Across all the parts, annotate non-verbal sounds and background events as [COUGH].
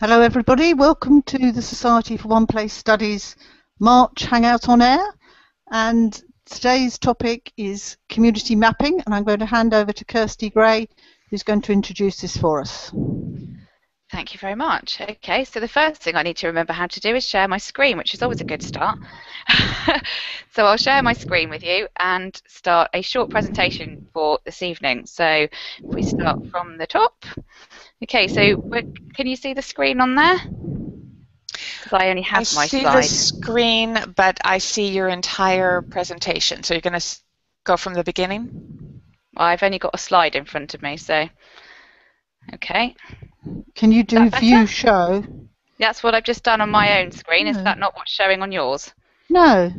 Hello everybody, welcome to the Society for One Place Studies March Hangout on Air and today's topic is community mapping and I'm going to hand over to Kirsty Gray who's going to introduce this for us. Thank you very much. Okay, so the first thing I need to remember how to do is share my screen, which is always a good start. [LAUGHS] so I'll share my screen with you and start a short presentation for this evening. So if we start from the top. Okay, so can you see the screen on there? Because I only have I my see slide. the screen, but I see your entire presentation. So you're going to go from the beginning? I've only got a slide in front of me, so okay. Can you do view show? That's what I've just done on my own screen. Is No. that not what's showing on yours? No.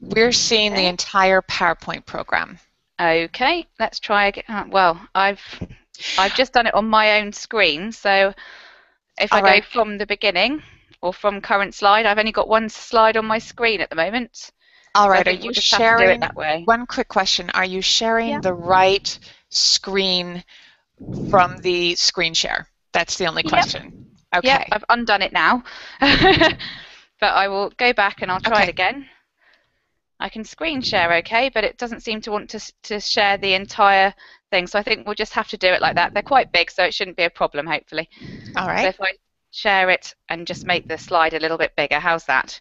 We're seeing the entire PowerPoint program. Okay, let's try again. Well, I've I've just done it on my own screen, so if I All right. go from the beginning or from current slide, I've only got one slide on my screen at the moment. All So right, are you we'll just have to do it sharing? that way. One quick question. Are you sharing Yeah. the right screen from the screen share? That's the only Yep. question. Okay. Yep, I've undone it now. [LAUGHS] but I will go back and I'll try Okay. it again. I can screen share okay, but it doesn't seem to want to, to share the entire thing. So I think we'll just have to do it like that. They're quite big, so it shouldn't be a problem, hopefully. All right. So if I share it and just make the slide a little bit bigger, how's that?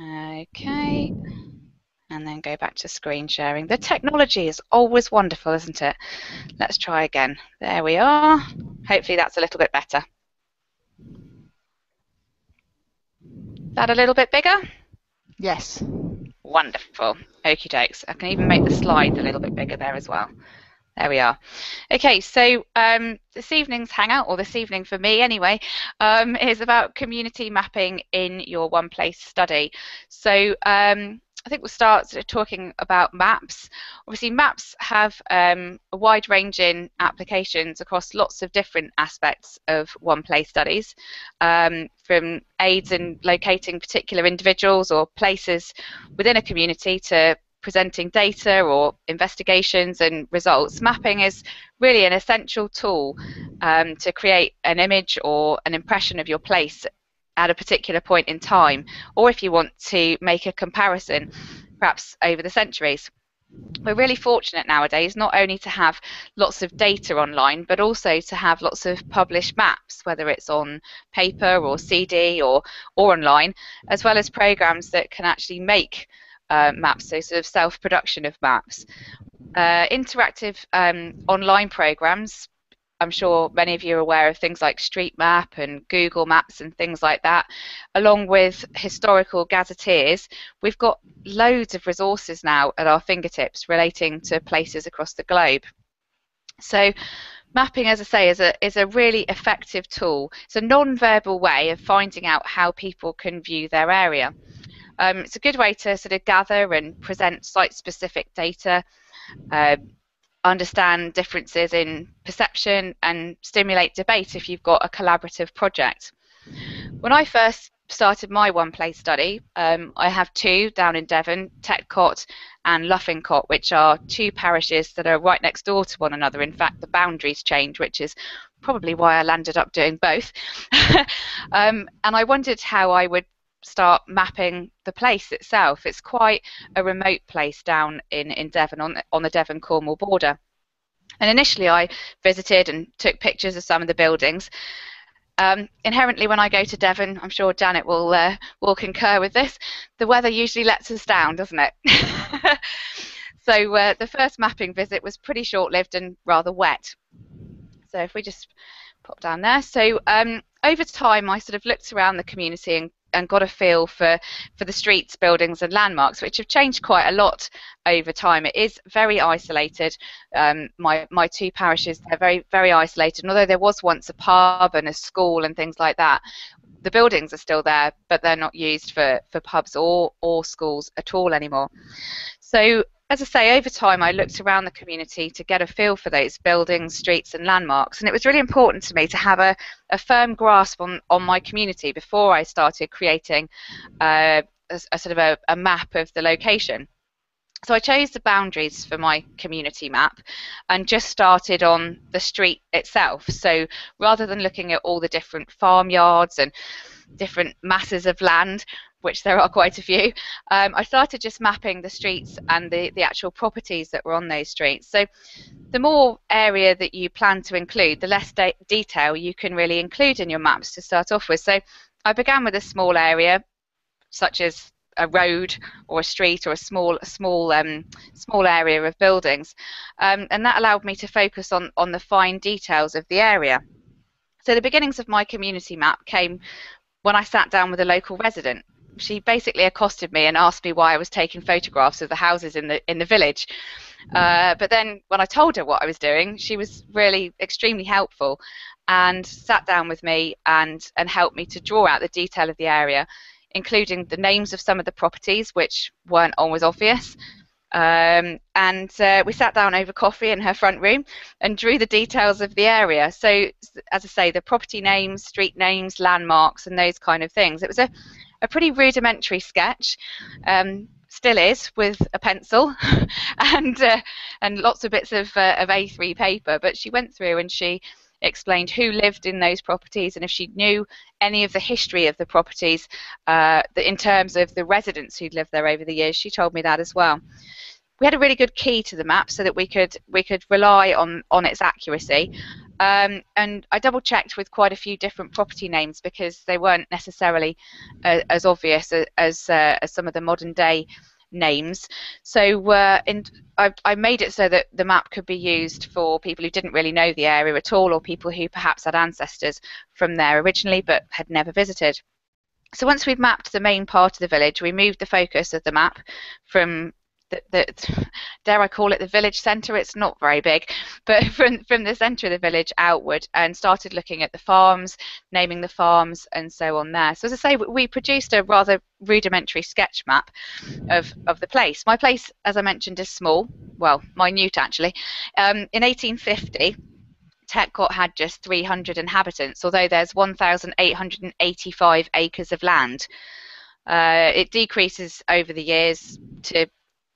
Okay. And then go back to screen sharing. The technology is always wonderful, isn't it? Let's try again. There we are. Hopefully that's a little bit better. That a little bit bigger? Yes. Wonderful. Okie dokes. I can even make the slides a little bit bigger there as well. There we are. Okay, so um, this evening's hangout, or this evening for me anyway, um, is about community mapping in your one place study. So um, I think we'll start sort of talking about maps. Obviously, maps have um, a wide range in applications across lots of different aspects of one place studies, um, from aids in locating particular individuals or places within a community to presenting data or investigations and results, mapping is really an essential tool um, to create an image or an impression of your place at a particular point in time, or if you want to make a comparison, perhaps over the centuries. We're really fortunate nowadays not only to have lots of data online, but also to have lots of published maps, whether it's on paper or CD or, or online, as well as programs that can actually make uh, maps, so sort of self-production of maps. Uh, interactive um, online programs, I'm sure many of you are aware of things like Street Map and Google Maps and things like that, along with historical gazetteers. We've got loads of resources now at our fingertips relating to places across the globe. So mapping, as I say, is a, is a really effective tool. It's a non-verbal way of finding out how people can view their area. Um, it's a good way to sort of gather and present site-specific data, uh, understand differences in perception, and stimulate debate if you've got a collaborative project. When I first started my one place study, um, I have two down in Devon, Tetcott and Luffingcott, which are two parishes that are right next door to one another. In fact, the boundaries change, which is probably why I landed up doing both. [LAUGHS] um, and I wondered how I would start mapping the place itself. It's quite a remote place down in, in Devon on, on the Devon Cornwall border. And initially I visited and took pictures of some of the buildings. Um, inherently, when I go to Devon, I'm sure Janet will uh, will concur with this. The weather usually lets us down, doesn't it? [LAUGHS] so uh, the first mapping visit was pretty short-lived and rather wet. So if we just pop down there, so um, over time I sort of looked around the community and and got a feel for for the streets, buildings, and landmarks, which have changed quite a lot over time. It is very isolated. Um, my my two parishes they're very very isolated. And although there was once a pub and a school and things like that, the buildings are still there, but they're not used for for pubs or or schools at all anymore. So as I say, over time I looked around the community to get a feel for those buildings, streets, and landmarks, and it was really important to me to have a, a firm grasp on, on my community before I started creating uh, a, a sort of a, a map of the location. So I chose the boundaries for my community map and just started on the street itself. So rather than looking at all the different farmyards and different masses of land, which there are quite a few, um, I started just mapping the streets and the, the actual properties that were on those streets. So the more area that you plan to include, the less de detail you can really include in your maps to start off with. So I began with a small area, such as a road or a street or a small small um, small area of buildings, um, and that allowed me to focus on on the fine details of the area. So the beginnings of my community map came when I sat down with a local resident. She basically accosted me and asked me why I was taking photographs of the houses in the in the village. Uh, but then when I told her what I was doing, she was really extremely helpful and sat down with me and and helped me to draw out the detail of the area including the names of some of the properties, which weren't always obvious. Um, and uh, we sat down over coffee in her front room and drew the details of the area. So, as I say, the property names, street names, landmarks, and those kind of things. It was a, a pretty rudimentary sketch. Um, still is with a pencil [LAUGHS] and uh, and lots of bits of, uh, of A3 paper. But she went through and she explained who lived in those properties and if she knew any of the history of the properties uh, in terms of the residents who'd lived there over the years. She told me that as well. We had a really good key to the map so that we could we could rely on on its accuracy. Um, and I double checked with quite a few different property names because they weren't necessarily uh, as obvious as uh, as some of the modern day names. So uh, in, I, I made it so that the map could be used for people who didn't really know the area at all or people who perhaps had ancestors from there originally but had never visited. So once we've mapped the main part of the village, we moved the focus of the map from the, the, [SIGHS] dare I call it the village centre? It's not very big, but [LAUGHS] from from the centre of the village outward, and started looking at the farms, naming the farms, and so on there. So as I say, we produced a rather rudimentary sketch map of of the place. My place, as I mentioned, is small, well, minute actually. Um, in 1850. Tetcott had just 300 inhabitants, although there's 1,885 acres of land. Uh, it decreases over the years to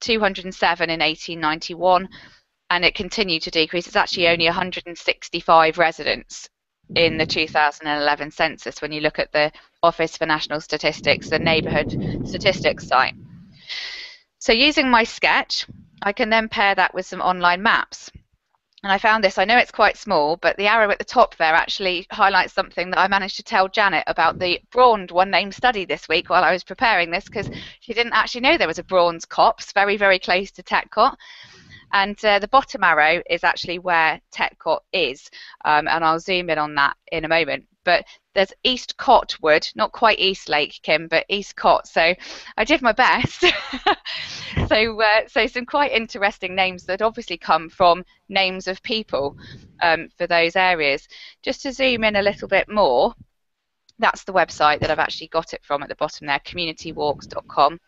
207 in 1891, and it continued to decrease. It's actually only 165 residents in the 2011 census when you look at the Office for National Statistics, the neighbourhood statistics site. So using my sketch, I can then pair that with some online maps and I found this, I know it's quite small, but the arrow at the top there actually highlights something that I managed to tell Janet about the Braund one name study this week while I was preparing this because she didn't actually know there was a Braund's Copse very, very close to Tetcott. And uh, the bottom arrow is actually where Tetcott is, um, and I'll zoom in on that in a moment. But there's East Cotwood, not quite East Lake, Kim, but East Cot. So I did my best. [LAUGHS] so, uh, so some quite interesting names that obviously come from names of people um, for those areas. Just to zoom in a little bit more, that's the website that I've actually got it from at the bottom there, communitywalks.com.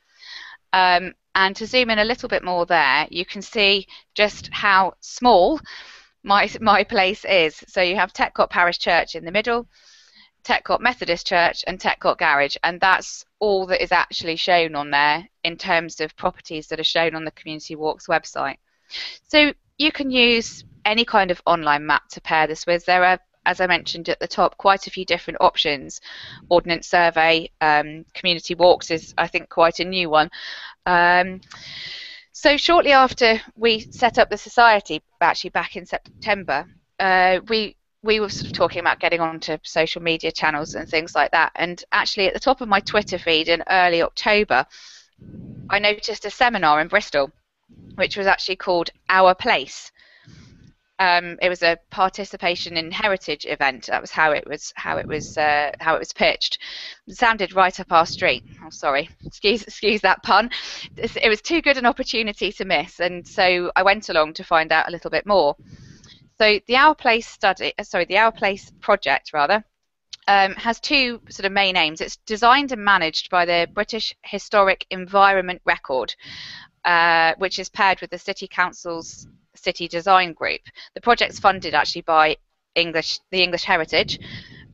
Um, and to zoom in a little bit more there, you can see just how small my my place is. So you have Tetcott Parish Church in the middle, Tetcott Methodist Church, and Tetcott Garage, and that's all that is actually shown on there in terms of properties that are shown on the Community Walks website. So you can use any kind of online map to pair this with. There are as I mentioned at the top, quite a few different options. Ordnance Survey, um, Community Walks is, I think, quite a new one. Um, so shortly after we set up the society, actually back in September, uh, we we were sort of talking about getting onto social media channels and things like that. And actually, at the top of my Twitter feed in early October, I noticed a seminar in Bristol, which was actually called Our Place, um, it was a participation in heritage event. That was how it was how it was uh, how it was pitched. It sounded right up our street. Oh, sorry, excuse excuse that pun. It was too good an opportunity to miss, and so I went along to find out a little bit more. So the Our Place study, uh, sorry, the Our Place project rather. Um, has two sort of main aims. It's designed and managed by the Bristol Historic Environment Record, uh, which is paired with the City Council's City Design Group. The project's funded actually by English, the English Heritage,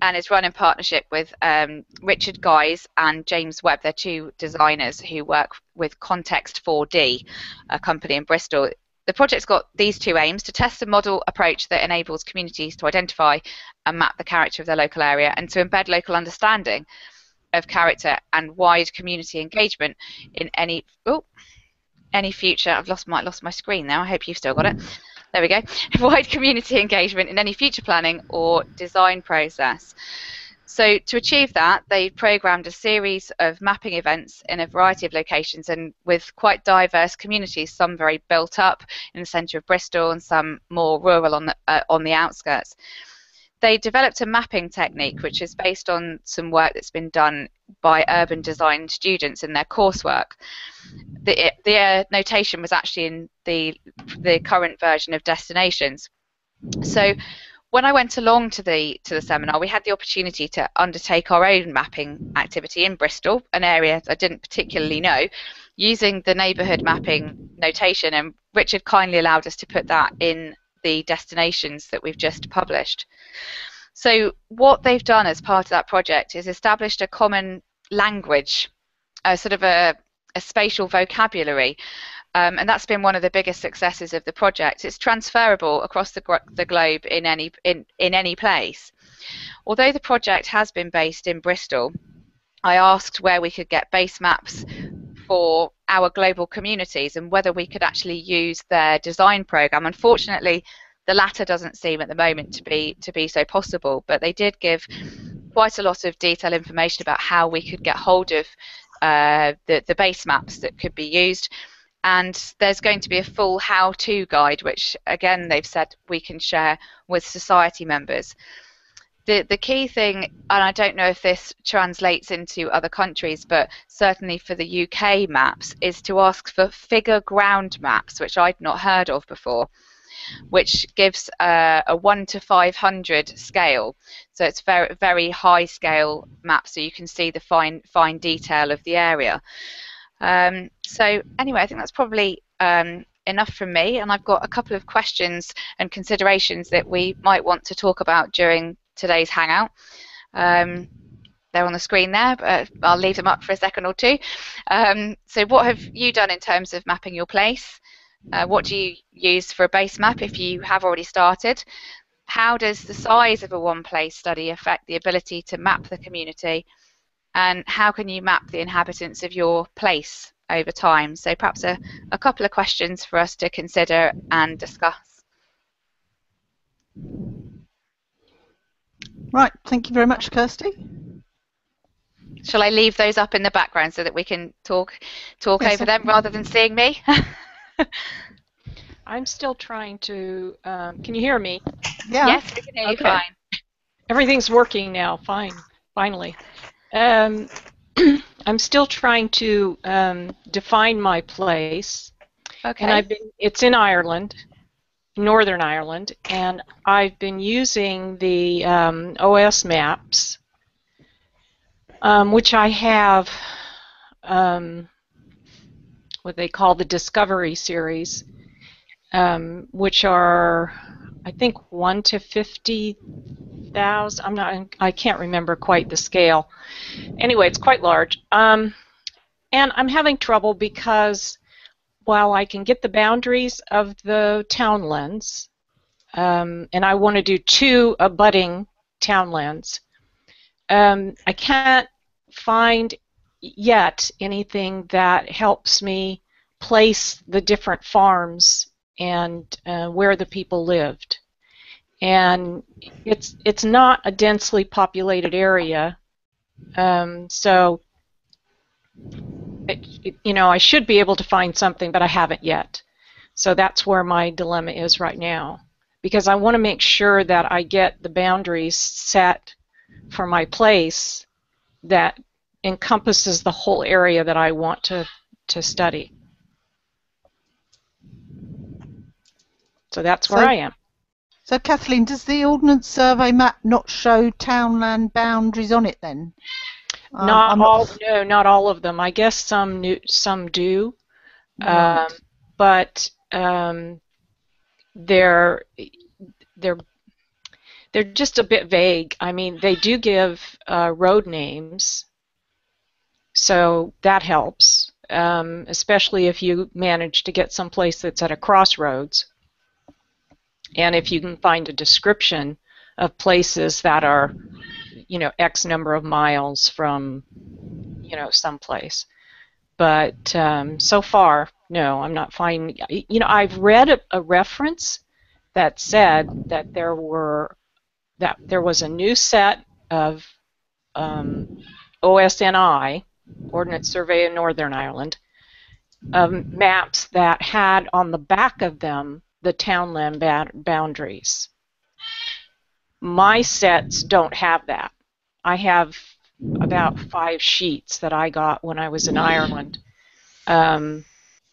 and is run in partnership with um, Richard Guise and James Webb. They're two designers who work with Context 4D, a company in Bristol. The project's got these two aims to test a model approach that enables communities to identify and map the character of their local area and to embed local understanding of character and wide community engagement in any oh, any future. I've lost my lost my screen now. I hope you've still got it. There we go. [LAUGHS] Wide community engagement in any future planning or design process. So to achieve that, they programmed a series of mapping events in a variety of locations and with quite diverse communities, some very built up in the centre of Bristol and some more rural on the, uh, on the outskirts they developed a mapping technique which is based on some work that's been done by urban design students in their coursework. The, the uh, notation was actually in the, the current version of destinations. So when I went along to the to the seminar, we had the opportunity to undertake our own mapping activity in Bristol, an area I didn't particularly know, using the neighbourhood mapping notation. And Richard kindly allowed us to put that in the destinations that we've just published. So what they've done as part of that project is established a common language, a sort of a, a spatial vocabulary, um, and that's been one of the biggest successes of the project. It's transferable across the, the globe in any in, in any place. Although the project has been based in Bristol, I asked where we could get base maps for our global communities and whether we could actually use their design program. Unfortunately, the latter doesn't seem at the moment to be to be so possible, but they did give quite a lot of detailed information about how we could get hold of uh, the, the base maps that could be used. And there's going to be a full how-to guide, which again they've said we can share with society members the the key thing, and I don't know if this translates into other countries, but certainly for the UK maps, is to ask for figure ground maps, which I'd not heard of before, which gives uh, a one to five hundred scale. So it's very very high scale map, so you can see the fine fine detail of the area. Um, so anyway, I think that's probably um, enough from me, and I've got a couple of questions and considerations that we might want to talk about during today's Hangout. Um, they're on the screen there, but I'll leave them up for a second or two. Um, so what have you done in terms of mapping your place? Uh, what do you use for a base map if you have already started? How does the size of a one place study affect the ability to map the community? And how can you map the inhabitants of your place over time? So perhaps a, a couple of questions for us to consider and discuss. Right, thank you very much, Kirsty. Shall I leave those up in the background so that we can talk talk yes, over them rather than seeing me? [LAUGHS] I'm still trying to. Um, can you hear me? Yeah. Yes, we can hear okay. you fine. Everything's working now. Fine. Finally. Um, [CLEARS THROAT] I'm still trying to um, define my place. Okay. And I've been. It's in Ireland. Northern Ireland, and I've been using the um, OS maps, um, which I have um, what they call the Discovery series, um, which are I think one to fifty thousand. I'm not. I can't remember quite the scale. Anyway, it's quite large. Um, and I'm having trouble because while I can get the boundaries of the townlands, um, and I want to do two abutting townlands, um, I can't find yet anything that helps me place the different farms and uh, where the people lived. And it's it's not a densely populated area, um, so it, you know, I should be able to find something, but I haven't yet. So that's where my dilemma is right now. Because I want to make sure that I get the boundaries set for my place that encompasses the whole area that I want to, to study. So that's where so, I am. So Kathleen, does the Ordnance Survey map not show townland boundaries on it then? Um, not all, no, not all of them. I guess some new, some do, right. um, but um, they're they're they're just a bit vague. I mean, they do give uh, road names, so that helps, um, especially if you manage to get someplace that's at a crossroads. And if you can find a description of places that are, you know, X number of miles from, you know, someplace. But um, so far, no, I'm not finding. You know, I've read a, a reference that said that there were that there was a new set of um, OSNI, Ordnance Survey of Northern Ireland, um, maps that had on the back of them the townland boundaries. My sets don't have that. I have about five sheets that I got when I was in Ireland, um,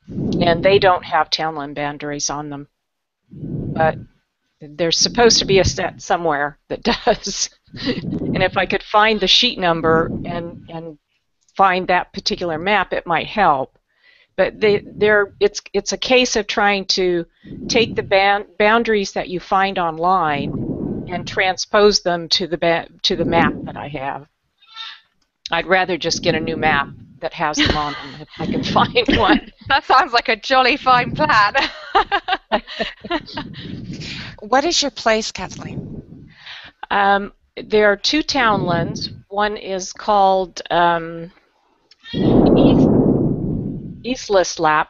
and they don't have townland boundaries on them. But there's supposed to be a set somewhere that [LAUGHS] does. and if I could find the sheet number and and find that particular map, it might help. But they, they're, it's it's a case of trying to take the ban- boundaries that you find online and transpose them to the ba- to the map that I have. I'd rather just get a new map that has them on them if I can [LAUGHS] find one. [LAUGHS] That sounds like a jolly fine plan. [LAUGHS] What is your place, Kathleen? Um, there are two townlands. One is called um, East, East Lislap,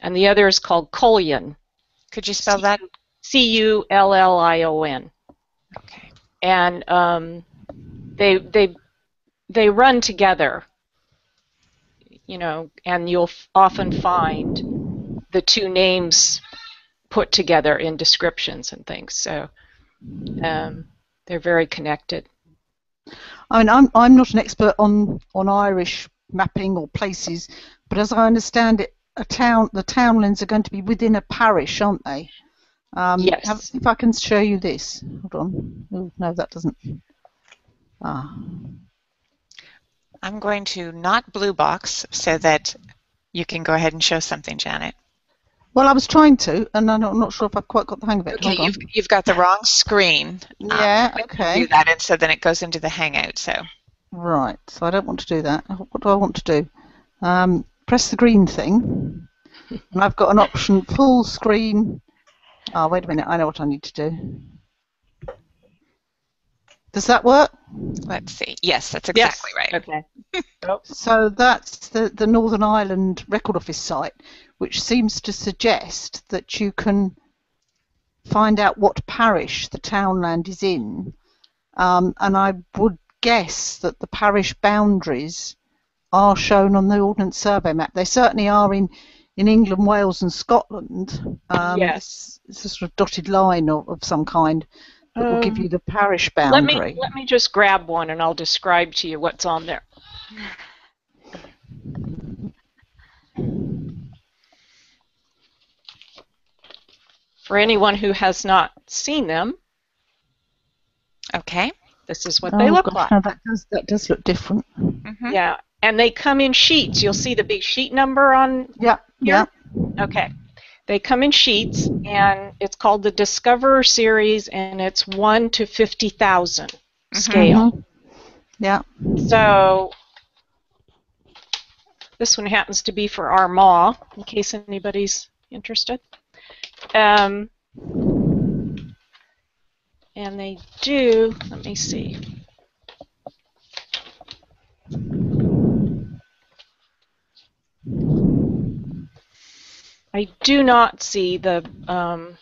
and the other is called Cullion. Could you spell that? C-U-L-L-I-O-N. Okay. And um, they they they run together. You know, and you'll f- often find the two names put together in descriptions and things. So um, they're very connected. I mean, I'm I'm not an expert on on Irish mapping or places, but as I understand it, a town the townlands are going to be within a parish, aren't they? Um, Yes. have- if I can show you this, hold on. Oh, no, that doesn't. Ah, I'm going to not blue box so that you can go ahead and show something, Janet. well, I was trying to, and I'm not, sure if I've quite got the hang of it. Okay, you've, you've got the wrong screen. Um, Yeah, Do that, and so then it goes into the Hangout. So Right, so I don't want to do that. What do I want to do? Um, press the green thing, and I've got an option full screen. Oh, wait a minute, I know what I need to do. Does that work? let's see. Yes, that's exactly right. Okay. [LAUGHS] So that's the, the Northern Ireland Record Office site, which seems to suggest that you can find out what parish the townland is in. Um, and I would guess that the parish boundaries are shown on the Ordnance Survey map. They certainly are in, in England, Wales, and Scotland. Um, Yes. It's, it's a sort of dotted line of, of some kind that will give Um, you the parish boundary. Let me let me just grab one and I'll describe to you what's on there. For anyone who has not seen them, Okay. this is what they Oh, look gosh, like. no, that does that does look different. hmm Yeah, and they come in sheets. You'll see the big sheet number on. Yeah, yeah. Okay, they come in sheets, and it's called the Discover series, and it's one to fifty thousand scale. Mhm. Yeah. So this one happens to be for our Armagh, in case anybody's interested. Um, and they do, let me see. I do not see the, um,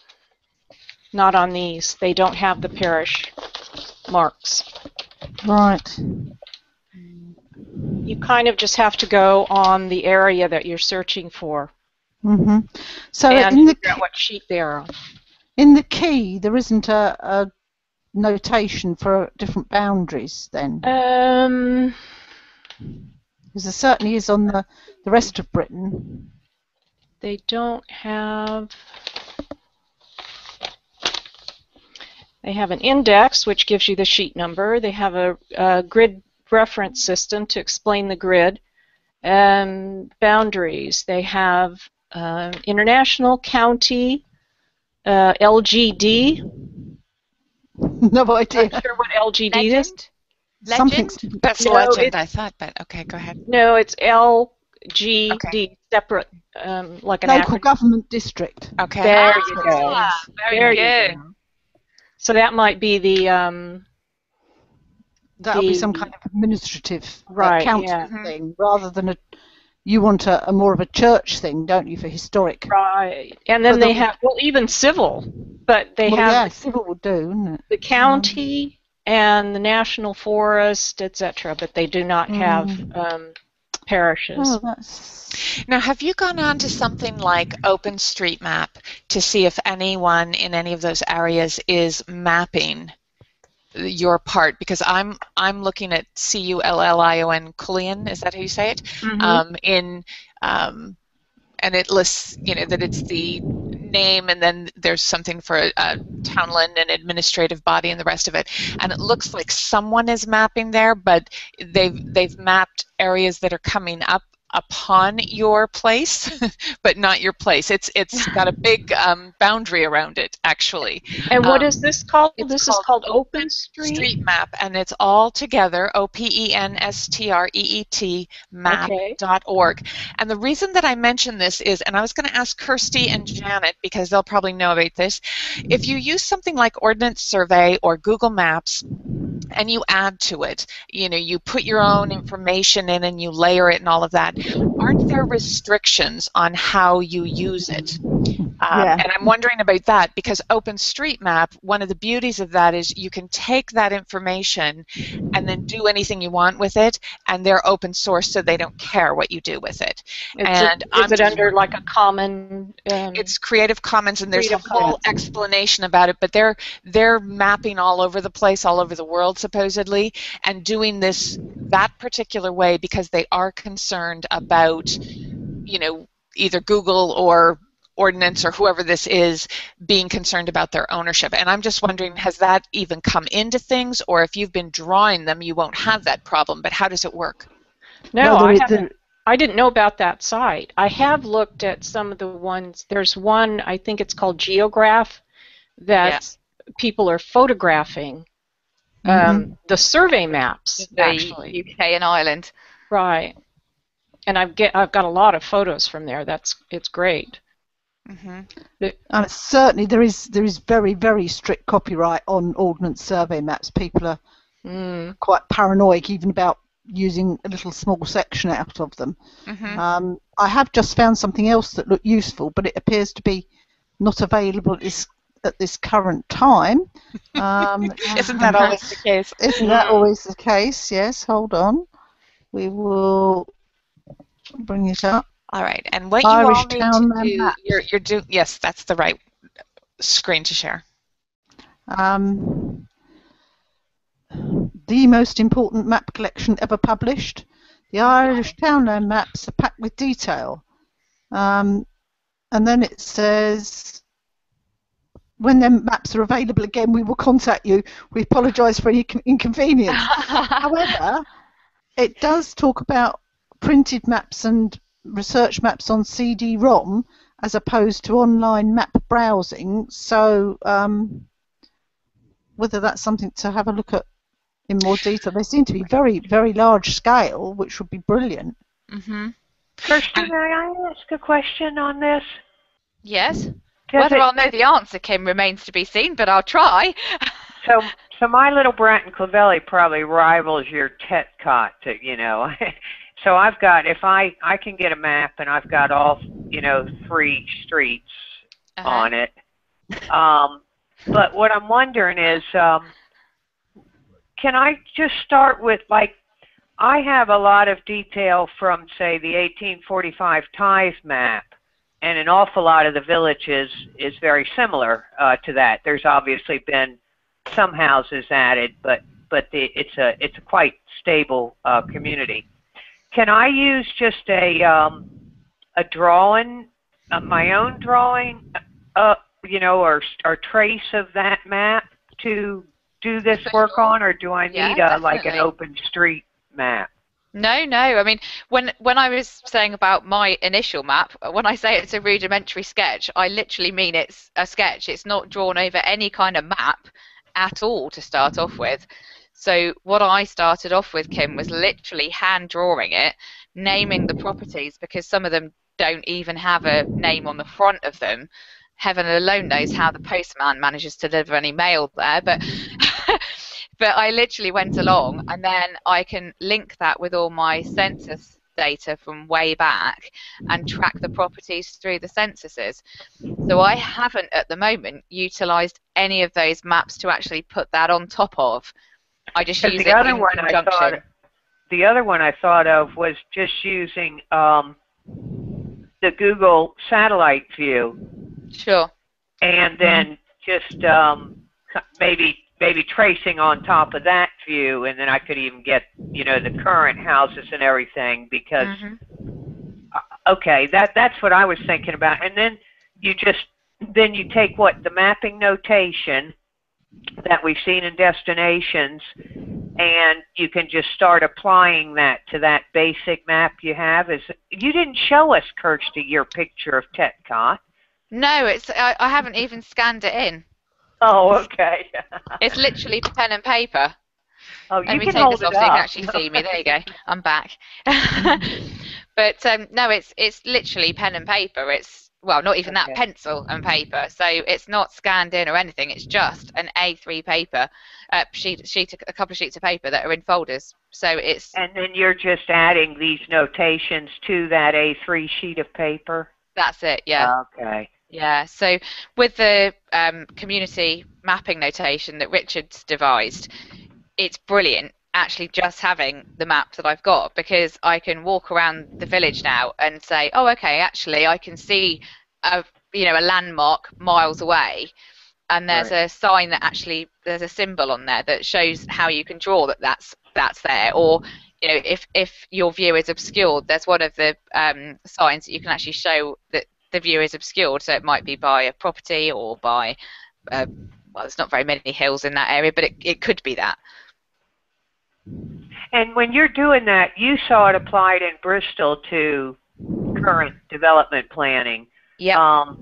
not on these. They don't have the parish marks. Right. You kind of just have to go on the area that you're searching for Mm-hmm. So and in the out what sheet they're on. in the key, there isn't a, a notation for different boundaries. Then, Um, because there certainly is on the the rest of Britain. They don't have. They have an index, which gives you the sheet number. They have a, a grid reference system to explain the grid. And boundaries. They have uh, international, county, uh, LGD, [LAUGHS] no idea. Not sure what LGD is. Legend? Something's That's No, legend, I thought, but okay, go ahead. No, it's LGD, Okay. separate, um, like an local acronym. government district. Okay. There you Ah, go. Ah, very There good. you go. So that might be the um, That'll be some kind of administrative Right, council yeah. Mhm. thing rather than a. You want a, a more of a church thing, don't you, for historic? right, and then Well, they have well even civil, but they well, have yeah, civil would do, wouldn't it? the county and the national forest, etc. But they do not have um, parishes. Oh, that's. Now, have you gone on to something like OpenStreetMap to see if anyone in any of those areas is mapping your part? Because I'm I'm looking at C U L L I O N Cullion. Is that how you say it? Mhm. Um, in um, and it lists you know that it's the name and then there's something for a, a townland and administrative body and the rest of it. And it looks like someone is mapping there but they've they've mapped areas that are coming up upon your place [LAUGHS] but not your place it's it's got a big um, boundary around it actually and what um, is this called? This called is called Open Street. street map and it's all together o-p-e-n-s-t-r-e-e-t Okay. map.org and the reason that i mention this is and i was going to ask kirsty and janet because they'll probably know about this if you use something like ordnance survey or google maps and you add to it. You know you put your own information in and you layer it and all of that. Aren't there restrictions on how you use it um, Yeah. and I'm wondering about that because OpenStreetMap, one of the beauties of that is you can take that information and then do anything you want with it, and they're open source, so they don't care what you do with it. It's And a, is I'm it just- under like a common? Um, It's Creative Commons, and there's a whole Commons. explanation about it. But they're they're mapping all over the place, all over the world, supposedly, and doing this that particular way because they are concerned about, you know, either Google or Ordnance or whoever this is being concerned about their ownership. And I'm just wondering, has that even come into things, or if you've been drawing them, you won't have that problem. But how does it work? no, Well, I haven't. I didn't know about that site. I have looked at some of the ones. There's one I think it's called Geograph that people are photographing um, the survey maps The actually. UK and Ireland. Right. And I've get I've got a lot of photos from there. That's it's great. Hmm And certainly there is there is very very strict copyright on ordnance survey maps. People are Mm. quite paranoid even about using a little small section out of them. hmm Um, I have just found something else that looked useful, but it appears to be not available at this at this current time. Um, [LAUGHS] Isn't that always the case? Isn't that always the case? Yes. Hold on. We will bring it up. All right, and what Irish you all need to do, you're, you're do, yes, that's the right screen to share. Um, the most important map collection ever published. The Irish townland maps are packed with detail. Um, and then it says, when them maps are available again, we will contact you. We apologise for any inconvenience. [LAUGHS] However, it does talk about printed maps and research maps on CD-ROM as opposed to online map browsing. So um, whether that's something to have a look at in more detail, they seem to be very, very large scale, which would be brilliant. Mm-hmm. Kirsty, may I ask a question on this? Yes. Does Whether it- I'll know the answer, Kim, remains to be seen, but I'll try. [LAUGHS] So, so my little Bratton Clovelly probably rivals your Tetcott, to- you know. [LAUGHS] so I've got, if I, I can get a map and I've got all, you know, three streets Uh-huh. on it. Um, but what I'm wondering is, um, can I just start with like, I have a lot of detail from, say, the 1845 tithe map, and an awful lot of the villages is very similar uh, to that. There's obviously been some houses added, but but the, it's a it's a quite stable uh, community. Can I use just a um, a drawing, uh, my own drawing, uh, you know, or or trace of that map to do this work on, or do I Yeah, need a like an open street map? No, no. I mean, when when I was saying about my initial map, when I say it's a rudimentary sketch, I literally mean it's a sketch. It's not drawn over any kind of map, at all to start off with. So what I started off with, Kim, was literally hand drawing it, naming the properties because some of them don't even have a name on the front of them. Heaven alone knows how the postman manages to deliver any mail there, but [LAUGHS] but I literally went along and then I can link that with all my census data from way back and track the properties through the censuses. So I haven't at the moment utilized any of those maps to actually put that on top of. I just use the other one I thought, the other one I thought of was just using um, the Google satellite view, Sure. and then just um, maybe maybe tracing on top of that view, and then I could even get you know the current houses and everything because Mhm. okay that that's what I was thinking about, and then you just then you take what the mapping notation that we've seen in destinations and you can just start applying that to that basic map you have is you didn't show us Kirsty your picture of Tetcott. No, it's I, I haven't even scanned it in. Oh, okay. [LAUGHS] It's literally pen and paper. oh, you Let me can take hold this off so you can actually see me. There you go. [LAUGHS] I'm back. [LAUGHS] but um, no, it's it's literally pen and paper. It's well, not even that, pencil and paper. So it's not scanned in or anything. It's just an A3 paper, uh, sheet, sheet, a couple of sheets of paper that are in folders. So it's And then you're just adding these notations to that A3 sheet of paper. that's it. Yeah. Okay. Yeah, so with the um, community mapping notation that Richard's devised, it's brilliant actually just having the map that I've got because I can walk around the village now and say, oh, okay, actually I can see a you know a landmark miles away, and there's a sign that actually there's a symbol on there that shows how you can draw that that's that's there, or you know if if your view is obscured, there's one of the um, signs that you can actually show that the view is obscured, so it might be by a property or by, uh, well, there's not very many hills in that area, but it, it could be that. And when you're doing that, you saw it applied in Bristol to current development planning. Yeah. Um,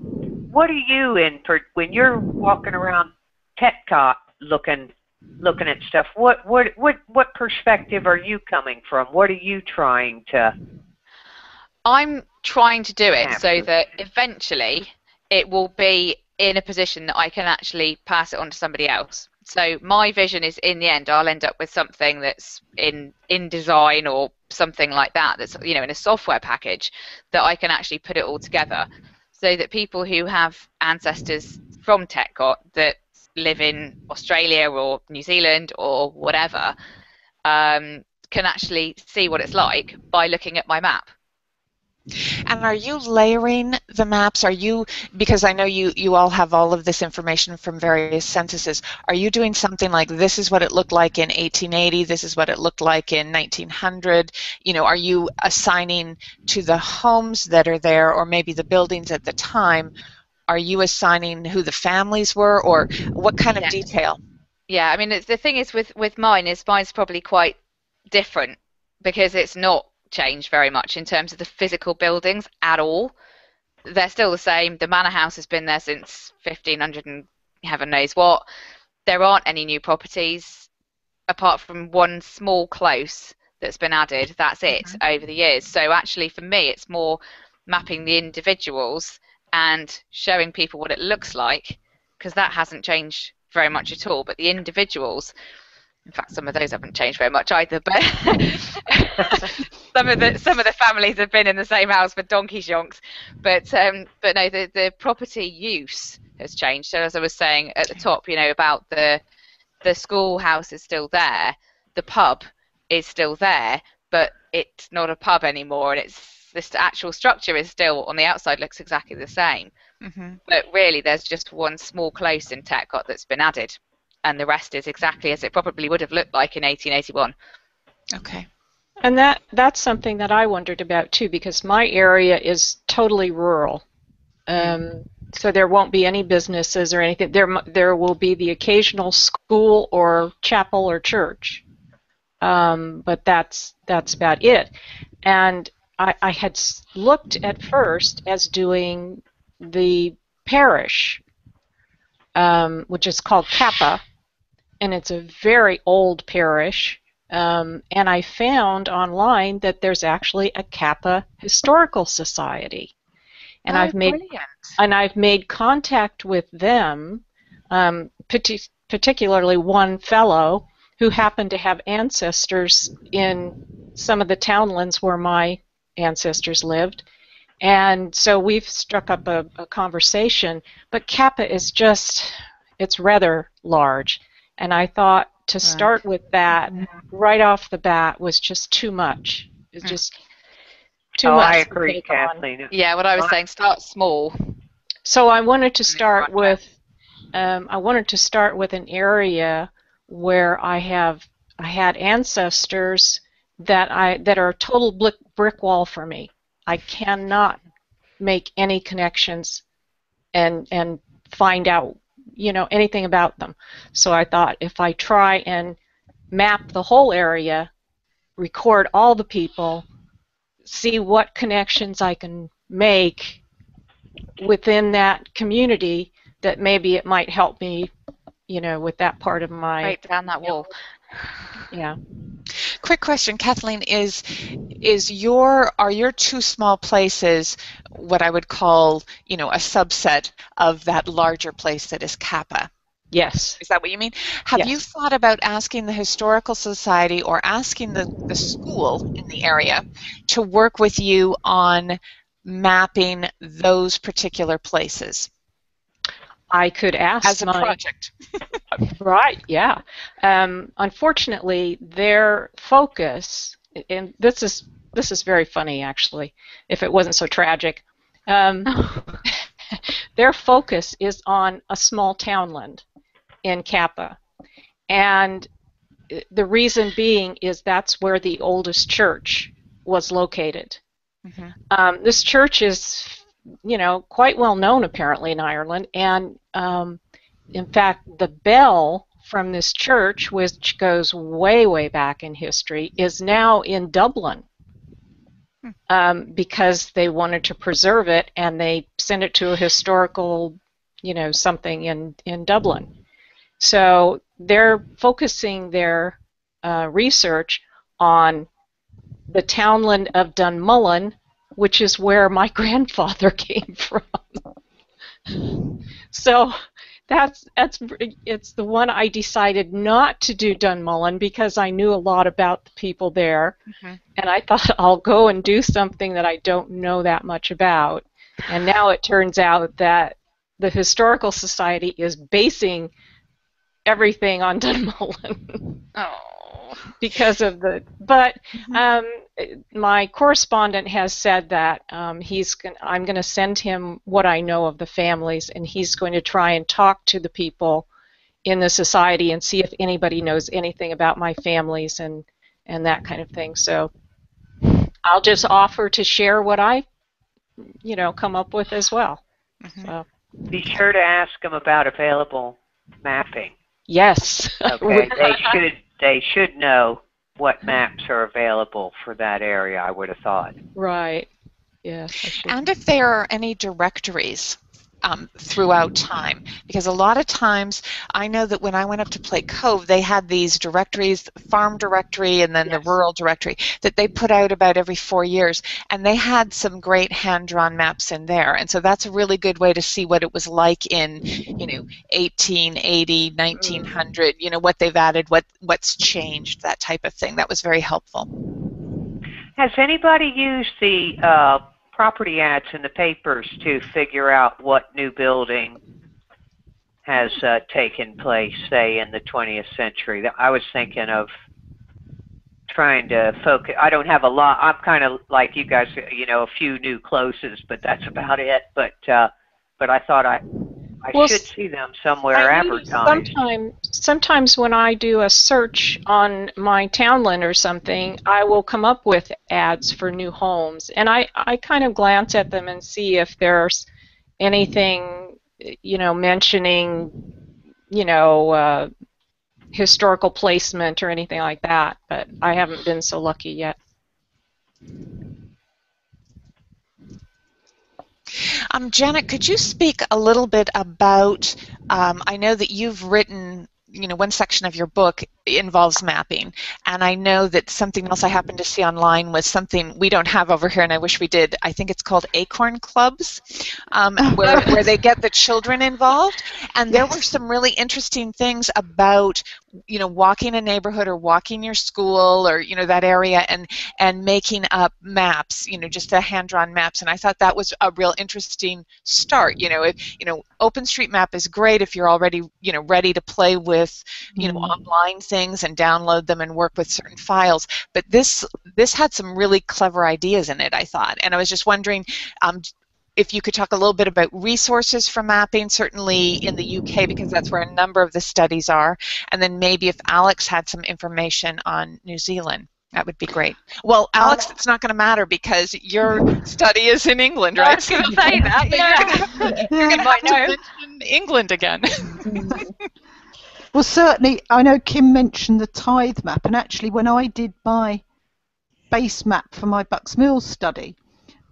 what are you in for when you're walking around Tetcott looking looking at stuff? What what what what perspective are you coming from? What are you trying to? I'm trying to do it so that eventually it will be in a position that I can actually pass it on to somebody else. So my vision is in the end I'll end up with something that's in InDesign or something like that that's you know in a software package that I can actually put it all together so that people who have ancestors from Tetcott that live in Australia or New Zealand or whatever um, can actually see what it's like by looking at my map. And are you layering the maps? Are you because I know you you all have all of this information from various censuses. Are you doing something like this is what it looked like in 1880, this is what it looked like in 1900? You know, are you assigning to the homes that are there or maybe the buildings at the time? Are you assigning who the families were or what kind of Yeah. detail? Yeah, I mean the thing is with with mine is mine's probably quite different because it's not changed very much in terms of the physical buildings at all. They're still the same. The manor house has been there since 1500 and heaven knows what. There aren't any new properties apart from one small close that's been added. That's it mm-hmm. over the years. So actually for me it's more mapping the individuals and showing people what it looks like because that hasn't changed very much at all. But the individuals, in fact, some of those haven't changed very much either. But [LAUGHS] some of the some of the families have been in the same house for donkey's yonks. But um, but no, the the property use has changed. So as I was saying at the top, you know about the the schoolhouse is still there, the pub is still there, but it's not a pub anymore, and it's this actual structure is still on the outside looks exactly the same hmm but really there's just one small close in Tetcott that's been added and the rest is exactly as it probably would have looked like in 1881 Okay. And that that's something that I wondered about too, because my area is totally rural. Um, so there won't be any businesses or anything. There there will be the occasional school or chapel or church, um, but that's that's about it. And I, I had looked at first as doing the parish, um, which is called Cappagh, and it's a very old parish. Um, and I found online that there's actually a Cappagh Historical Society, and Oh, I've made brilliant. and I've made contact with them, um, parti- particularly one fellow who happened to have ancestors in some of the townlands where my ancestors lived. And so we've struck up a, a conversation. But Cappagh is just, it's rather large. And I thought to Right. start with that right off the bat was just too much. It's Mm. just too oh, much. I to agree, take on. Kathleen. Yeah, what I was Right. saying, start small. So I wanted to start with um, I wanted to start with an area where I have I had ancestors that I that are a total brick, brick wall for me. I cannot make any connections and and find out you know anything about them. So I thought if I try and map the whole area, record all the people, see what connections I can make within that community that maybe it might help me, you know, with that part of my Break down that wall. yeah. [LAUGHS] Quick question, Kathleen, is is your are your two small places what I would call, you know, a subset of that larger place that is Cappagh? Yes. Is that what you mean? Have you thought about asking the Historical Society or asking the, the school in the area to work with you on mapping those particular places I could ask as a my project? [LAUGHS] right, yeah. Um, unfortunately, their focus, and this is this is very funny actually. If it wasn't so tragic, um, [LAUGHS] [LAUGHS] their focus is on a small townland in Cappagh, and uh, the reason being is that's where the oldest church was located. Mhm. Um, this church is, you know, quite well known apparently in Ireland, and um, in fact, the bell from this church, which goes way, way back in history, is now in Dublin um, because they wanted to preserve it and they sent it to a historical, you know, something in, in Dublin. So they're focusing their uh, research on the townland of Dunmullen, which is where my [LAUGHS] grandfather came from. So that's that's it's the one I decided not to do Dunmullen because I knew a lot about the people there, Mhm. and I thought [LAUGHS] I'll go and do something that I don't know that much about. And now it turns out that the historical society is basing everything on [LAUGHS] Dunmullen Oh. Because of the but um, my correspondent has said that um, he's gon- I'm going to send him what I know of the families and he's going to try and talk to the people in the society and see if anybody knows anything about my families and and that kind of thing. So I'll just offer to share what I you know come up with as well. Mhm. so. Be sure to ask them about available mapping. yes. Okay, they [LAUGHS] should they should know what maps are available for that area. I would have thought. right yes And if there are any directories um, throughout time, because a lot of times I know that when I went up to Plate Cove, they had these directories, farm directory and then Yes. the rural directory, that they put out about every four years, and they had some great hand-drawn maps in there, and so that's a really good way to see what it was like in, you know, 1880, 1900, you know, what they've added, what what's changed, that type of thing. That was very helpful. Has anybody used the uh, property ads in the papers to figure out what new building has uh, taken place, say, in the 20th century? I was thinking of trying to focus. I don't have a lot. I'm kind of like you guys, you know, a few new closes, but that's about it. But uh, but I thought I I Well, should see them somewhere I do advertised. Sometimes, sometimes when I do a search on my townland or something, I will come up with ads for new homes, and I, I kind of glance at them and see if there's anything, you know, mentioning, you know, uh, historical placement or anything like that. But I haven't been so lucky yet. Um, Janet, could you speak a little bit about? Um, I know that you've written you know one section of your book involves mapping. And i know that something else i happened to see online was something we don't have over here and i wish we did. I think it's called acorn clubs um, [LAUGHS] where, where they get the children involved. And there were some really interesting things about you know walking a neighborhood or walking your school or you know that area and and making up maps you know just the hand drawn maps. And i thought that was a real interesting start you know. If you know openstreetmap is great if you're already you know ready to play with you know mm. online things and download them and work with certain files but this this had some really clever ideas in it i thought and i was just wondering um, if you could talk a little bit about resources for mapping, certainly in the UK, because that's where a number of the studies are, and then maybe if Alex had some information on New Zealand. That would be great. Well, Alex, it's not going to matter because your study is in England, right? I was going to say that. [LAUGHS] Yeah. [LAUGHS] You're going to have to mention England again. [LAUGHS] well, certainly, I know Kim mentioned the tithe map, and actually, when I did my base map for my Bucks Mills study,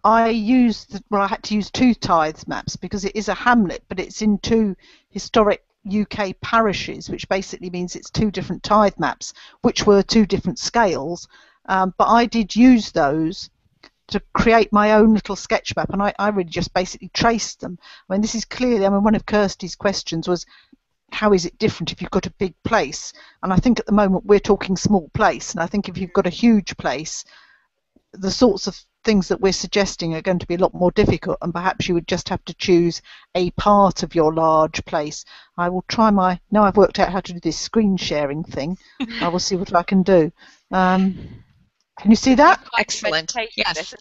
I used well, I had to use two tithes maps because it is a hamlet, but it's in two historic UK parishes, which basically means it's two different tithe maps, which were two different scales. Um, but I did use those to create my own little sketch map, and I, I really just basically traced them. I mean, this is clearly, I mean, one of Kirsty's questions was, how is it different if you've got a big place? And I think at the moment we're talking small place, and I think if you've got a huge place, the sorts of things that we're suggesting are going to be a lot more difficult and perhaps you would just have to choose a part of your large place. I will try my, now I've worked out how to do this screen sharing thing, I will see what I can do. Um, can you see that? Excellent. Yes.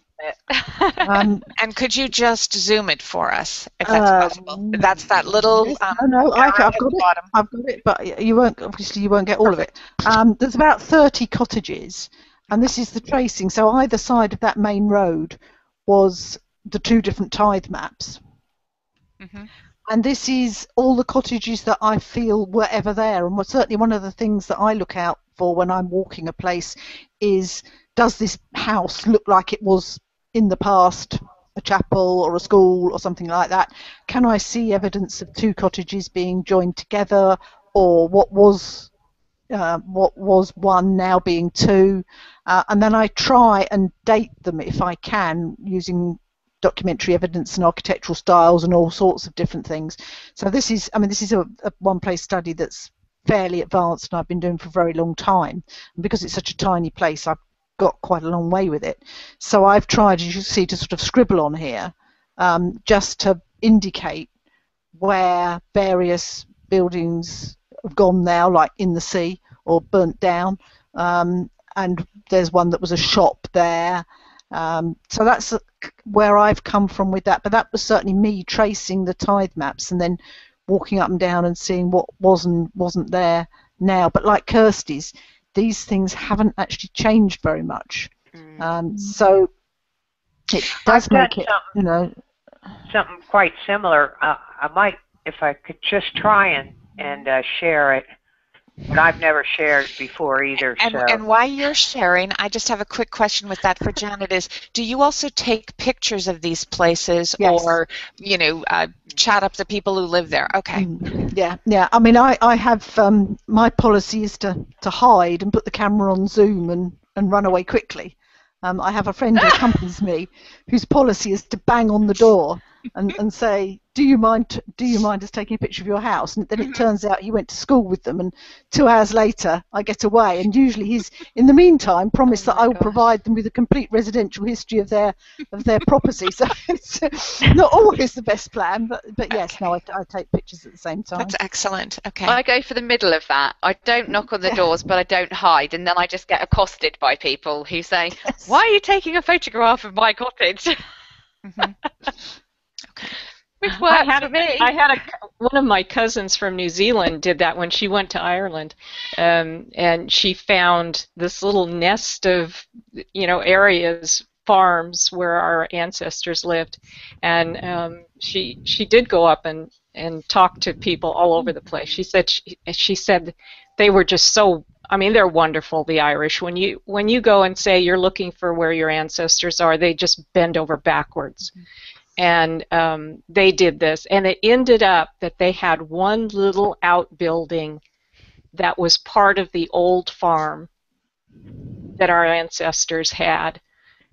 um, [LAUGHS] and could you just zoom it for us, if that's um, possible? That's that little. Um, no, no, I, have got it. Bottom. I've got it, but you won't. Obviously, you won't get all of it. Um, there's about 30 cottages, and this is the tracing. So either side of that main road was the two different tithe maps. Mm-hmm. And this is all the cottages that I feel were ever there. And certainly one of the things that I look out for when I'm walking a place is does this house look like it was in the past a chapel or a school or something like that? Can I see evidence of two cottages being joined together or what was uh, what was one now being two? Uh, and then I try and date them if I can using documentary evidence and architectural styles and all sorts of different things. So this is, I mean, this is a, a one-place study that's fairly advanced and I've been doing for a very long time. And because it's such a tiny place, I've got quite a long way with it. So I've tried, as you see, to sort of scribble on here um, just to indicate where various buildings have gone now, like in the sea or burnt down. Um, and there's one that was a shop there. Um, so that's where I've come from with that. But that was certainly me tracing the tithe maps and then walking up and down and seeing what was and wasn't there now. But like Kirsty's, these things haven't actually changed very much. Mm. Um, so it does I've make it, you know. Something quite similar. Uh, I might, if I could just try and and uh, share it. But I've never shared before either. And, so. and while you're sharing, I just have a quick question with that for Janet is, do you also take pictures of these places yes. or, you know, uh, chat up the people who live there? Okay. Mm, yeah, yeah. I mean, I, I have, um, my policy is to, to hide and put the camera on Zoom and, and run away quickly. Um, I have a friend who accompanies me whose policy is to bang on the door and, and say, do you mind do you mind us taking a picture of your house and then it mm-hmm. turns out he went to school with them and two hours later i get away and usually he's in the meantime [LAUGHS] promised oh that i will gosh. provide them with a complete residential history of their of their property so [LAUGHS] it's not always the best plan but but yes okay. no I, I, take pictures at the same time that's excellent okay i go for the middle of that i don't knock on the doors but i don't hide and then i just get accosted by people who say [LAUGHS] yes. why are you taking a photograph of my cottage mm-hmm. okay worked I had, for me. I had a, one of my cousins from New Zealand did that when she went to Ireland, um, and she found this little nest of, you know, areas farms where our ancestors lived, and um, she she did go up and and talk to people all over the place. She said she, she said they were just so I mean, they're wonderful. The Irish. When you when you go and say you're looking for where your ancestors are, they just bend over backwards. Mm-hmm and um, they did this, and it ended up that they had one little outbuilding that was part of the old farm that our ancestors had.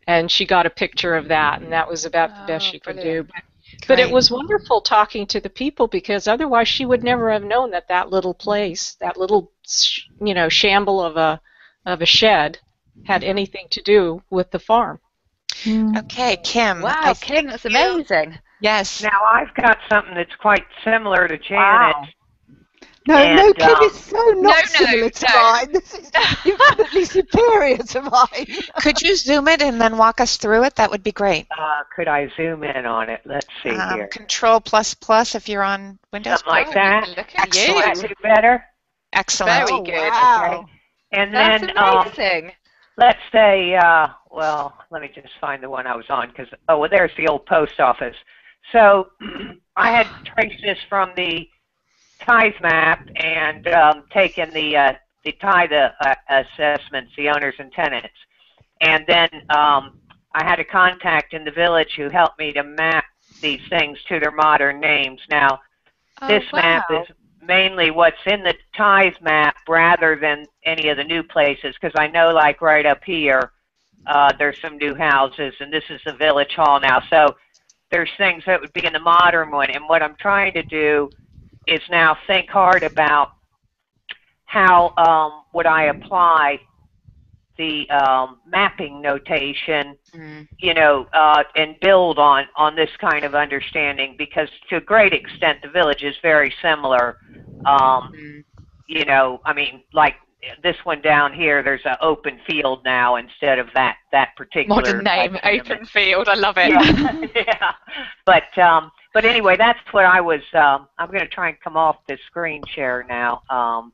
And she got a picture of that, and that was about the best Oh, she could brilliant. do. But but it was wonderful talking to the people because otherwise she would never have known that that little place, that little sh- you know shamble of a of a shed, had anything to do with the farm. Mm. Okay, Kim. Wow, I Kim, think that's you- amazing. Yes. Now I've got something that's quite similar to Janet. Wow. No, And, no, Kim um, is so not no, similar to no. mine. This is infinitely [LAUGHS] superior to mine. Could you zoom it and then walk us through it? That would be great. Uh, could I zoom in on it? Let's see Um, here. control plus plus if you're on Windows. Something like Oh, that. Look at Does you. Excellent. that better? Excellent. Very Oh, good. Wow. And That's then um, amazing. Let's say, uh, well, let me just find the one I was on because oh, well, there's the old post office. So [CLEARS THROAT] I had traced this from the tithe map and um, taken the uh, the tithe uh, assessments, the owners and tenants, and then um, I had a contact in the village who helped me to map these things to their modern names. Now this oh, map is mainly what's in the tithe map rather than any of the new places because I know like right up here uh, there's some new houses and this is the village hall now. So there's things that would be in the modern one and what I'm trying to do is now think hard about how um, would I apply the um, mapping notation Mm. you know, uh, and build on on this kind of understanding because to a great extent the village is very similar. Um, Mm. you know, I mean, like this one down here, there's an open field now instead of that that particular Modern name, type of image. open field. I love it. Yeah, [LAUGHS] yeah. But um, but anyway, that's what I was. Um, I'm going to try and come off this screen share now. Um,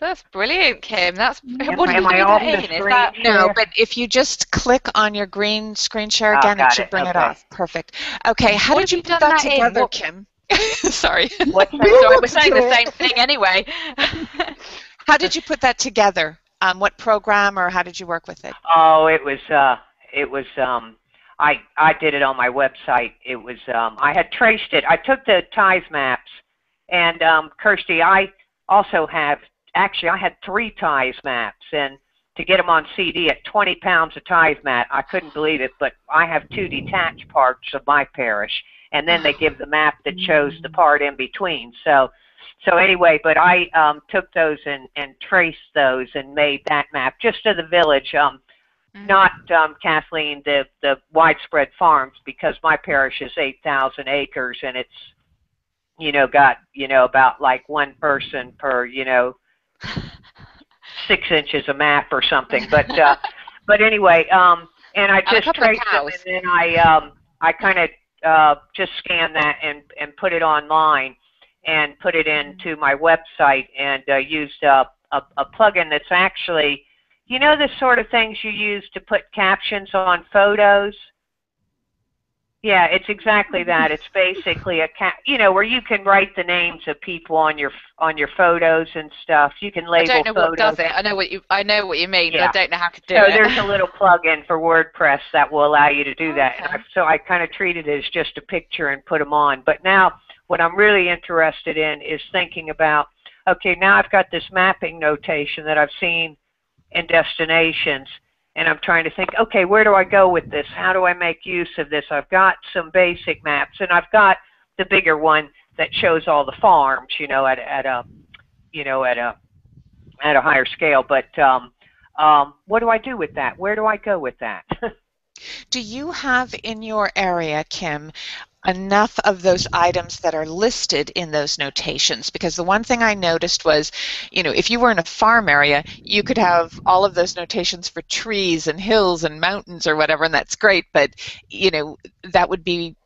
That's brilliant, Kim. That's Am what I- do you am I do the? Is screen? that No, but if you just click on your green screen share Oh, again, it should it. bring it Okay. off. Perfect. Okay, how What did you you put that that together, What- Kim? [LAUGHS] Sorry. what's We that? Sorry, want we're saying the same thing anyway. [LAUGHS] How did you put that together? Um, what program or how did you work with it? Oh, it was uh it was um I I did it on my website. It was um I had traced it. I took the tithes maps and um Kirsty, I also have actually I had three tithes maps and to get them on CD at 20 pounds of tithes map, I couldn't believe it, but I have two detached parts of my parish and then they give the map that shows the part in between. So so anyway, but I um, took those and, and traced those and made that map just of the village, um, not um, Kathleen the the widespread farms because my parish is eight thousand acres and it's you know got you know about like one person per you know six inches of map or something. But uh, [LAUGHS] but anyway, um, and I just traced them and then I um, I kind of uh, just scanned that and and put it online and put it into my website and uh, used a, a, a plugin that's actually, you know, the sort of things you use to put captions on photos. Yeah, it's exactly that. It's basically a cap, you know, where you can write the names of people on your on your photos and stuff. You can I label don't know photos. what does it. I know what you. I know what you mean, Yeah. but I don't know how to do So it. So there's a little plug-in for WordPress that will allow you to do oh, that. And I, so I kind of treated it as just a picture and put them on. But now what I'm really interested in is thinking about, okay, now I've got this mapping notation that I've seen in destinations, and I'm trying to think, okay, where do I go with this? How do I make use of this? I've got some basic maps, and I've got the bigger one that shows all the farms, you know, at, at a, you know, at a, at a higher scale. But um, um, what do I do with that? Where do I go with that? [LAUGHS] Do you have in your area, Kim, enough of those items that are listed in those notations? Because the one thing I noticed was, you know, if you were in a farm area, you could have all of those notations for trees and hills and mountains or whatever, and that's great, but, you know, that would be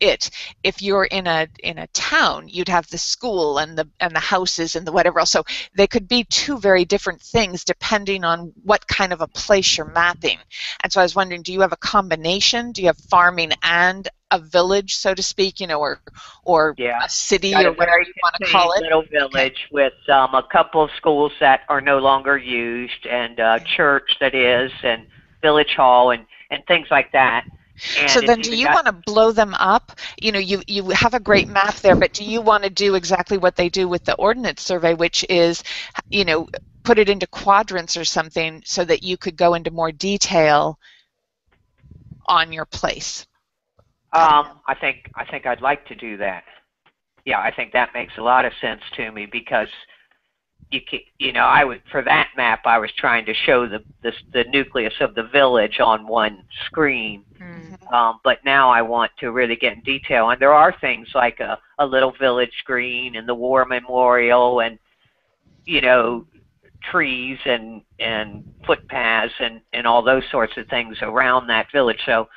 it. If you're in a in a town, you'd have the school and the and the houses and the whatever else. So they could be two very different things depending on what kind of a place you're mapping. And so I was wondering, do you have a combination? Do you have farming and a village, so to speak, you know, or or Yeah. a city Got or a whatever you want to call it? Little village with um, a couple of schools that are no longer used, and a church that is, and village hall, and and things like that. And So then, do you got- want to blow them up? You know, you you have a great map there, but do you want to do exactly what they do with the ordnance survey, which is, you know, put it into quadrants or something so that you could go into more detail on your place? Um, I think I think I'd like to do that. Yeah, I think that makes a lot of sense to me because you you know, I would for that map I was trying to show the the, the nucleus of the village on one screen. Mm. Um, but now I want to really get in detail, and there are things like a, a little village green and the war memorial, and you know, trees and and footpaths and and all those sorts of things around that village. So,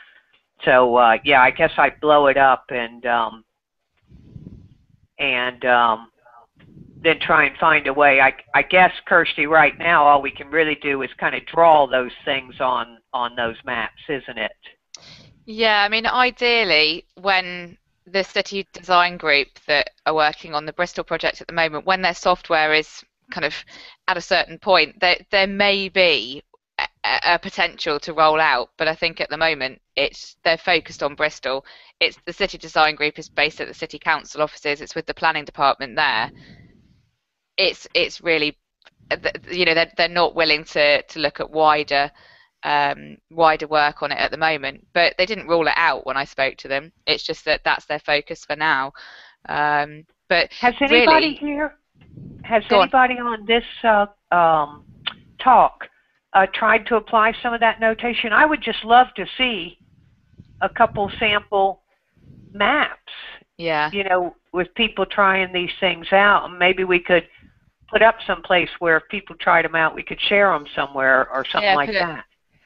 so uh, yeah, I guess I'd blow it up and um, and um, then try and find a way. I I guess Kirsty, right now, all we can really do is kind of draw those things on on those maps, isn't it? Yeah, I mean, ideally, when the city design group that are working on the Bristol project at the moment, when their software is kind of at a certain point, there there may be a, a potential to roll out, but I think at the moment it's they're focused on Bristol. It's the city design group is based at the city council offices. It's with the planning department there. It's it's really, you know, they're they're not willing to to look at wider um, wider work on it at the moment. But they didn't rule it out when I spoke to them. It's just that that's their focus for now. Um, but Has anybody really, here, has Go on. anybody on this uh, um, talk uh, tried to apply some of that notation? I would just love to see a couple sample maps, yeah, you know, with people trying these things out. Maybe we could put up someplace where if people tried them out, we could share them somewhere or something Yeah, like put it- that.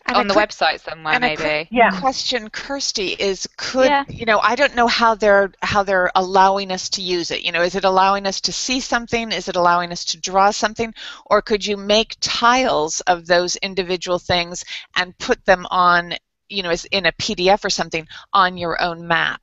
And on the quick- website somewhere and a maybe. quick Yeah. question, Kirsty, is could Yeah. you know? I don't know how they're how they're allowing us to use it. You know, is it allowing us to see something? Is it allowing us to draw something? Or could you make tiles of those individual things and put them on, you know, as in a PDF or something on your own map?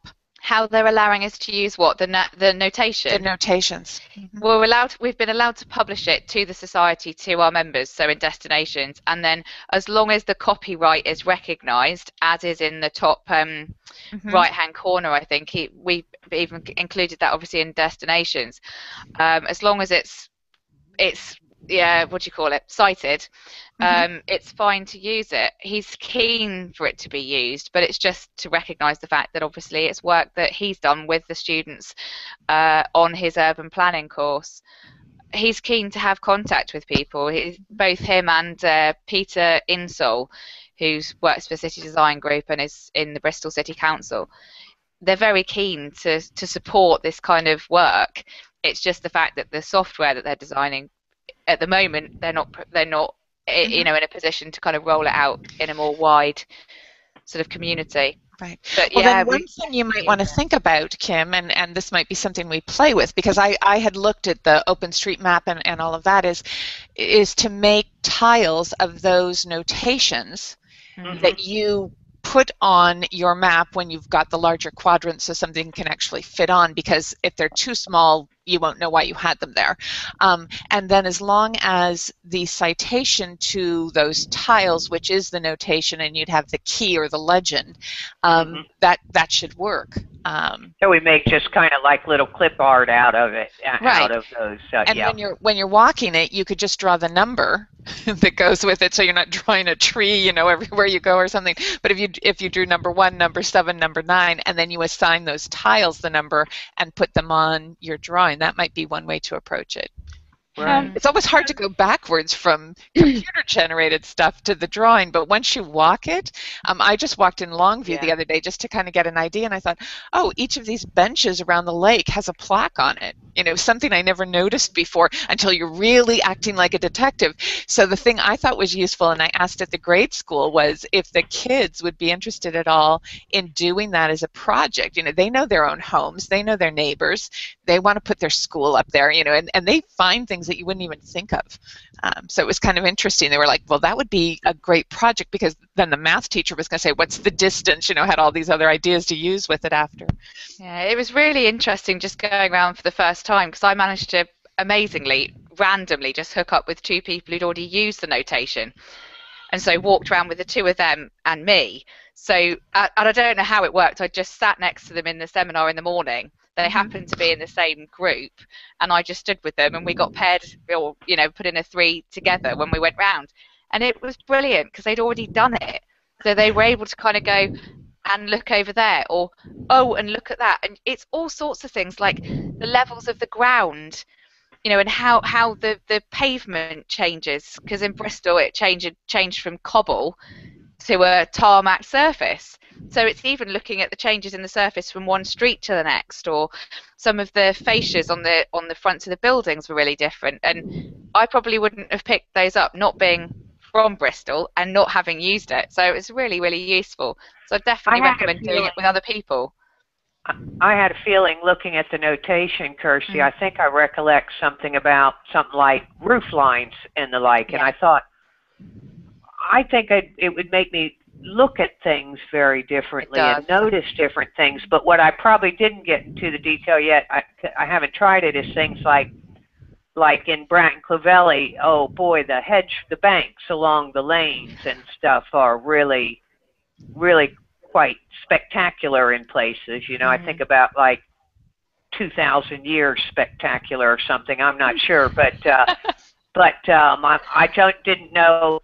How they're allowing us to use what the no- the notation. The notations. We're allowed. We've been allowed to publish it to the society to our members, so in destinations, and then as long as the copyright is recognised, as is in the top um, Mhm. right-hand corner, I think he, we even included that obviously in destinations. Um, as long as it's it's yeah, what do you call it? Cited. Mhm. Um, it's fine to use it. He's keen for it to be used, but it's just to recognise the fact that obviously it's work that he's done with the students uh, on his urban planning course. He's keen to have contact with people. He, both him and uh, Peter Insole, who works for City Design Group and is in the Bristol City Council, they're very keen to to support this kind of work. It's just the fact that the software that they're designing at the moment they're not they're not eh, you know in a position to kind of roll it out in a more wide sort of community. Right. But Well, yeah, then one we- thing you might want to think about, Kim, and, and this might be something we play with, because I, I had looked at the OpenStreetMap and, and all of that, is is to make tiles of those notations Mhm. that you put on your map when you've got the larger quadrants so something can actually fit on because if they're too small you won't know why you had them there um, and then as long as the citation to those tiles which is the notation and you'd have the key or the legend um, Mhm. that that should work um, So we make just kind of like little clip art out of it, uh, Right. out of those. Uh, and yeah. when you're when you're walking it you could just draw the number [LAUGHS] that goes with it so you're not drawing a tree you know everywhere you go or something but if you if you drew number one number seven number nine and then you assign those tiles the number and put them on your drawing that might be one way to approach it. Right. it's always hard to go backwards from [CLEARS THROAT] computer generated stuff to the drawing but once you walk it um, i just walked in longview the other day just to kind of get an idea and i thought oh each of these benches around the lake has a plaque on it. You know something i never noticed before until you're really acting like a detective. So the thing i thought was useful and i asked at the grade school was if the kids would be interested at all in doing that as a project. You know they know their own homes they know their neighbors they want to put their school up there you know and, and they find things that you wouldn't even think of. Um, so it was kind of interesting. They were like well that would be a great project because then the math teacher was going to say what's the distance you know had all these other ideas to use with it after. Yeah, it was really interesting just going around for the first time because I managed to amazingly, randomly, just hook up with two people who'd already used the notation. And so walked around with the two of them and me. So and I don't know how it worked. I just sat next to them in the seminar in the morning. They mm-hmm. happened to be in the same group, and I just stood with them, and we got paired or you know put in a three together when we went round, and it was brilliant because they'd already done it. So they were able to kind of go and look over there, or oh, and look at that, and it's all sorts of things like the levels of the ground you know, and how, how the, the pavement changes, because in Bristol it changed, changed from cobble to a tarmac surface. So it's even looking at the changes in the surface from one street to the next, or some of the fascias on the on the fronts of the buildings were really different. And I probably wouldn't have picked those up, not being from Bristol and not having used it. So it's really, really useful. So I definitely recommend doing it with other people. I had a feeling looking at the notation, Kirsty, mm-hmm. I think I recollect something about something like roof lines and the like, yeah. and I thought, I think I'd, it would make me look at things very differently and notice different things. But what I probably didn't get into the detail yet, I, I haven't tried it, is things like, like in Bratton Clovelly, oh boy, the hedge, the banks along the lanes and stuff are really, really quite spectacular in places. You know, mm-hmm. I think about like 2,000 years spectacular or something. I'm not sure, but uh, [LAUGHS] but um, I, I don't didn't know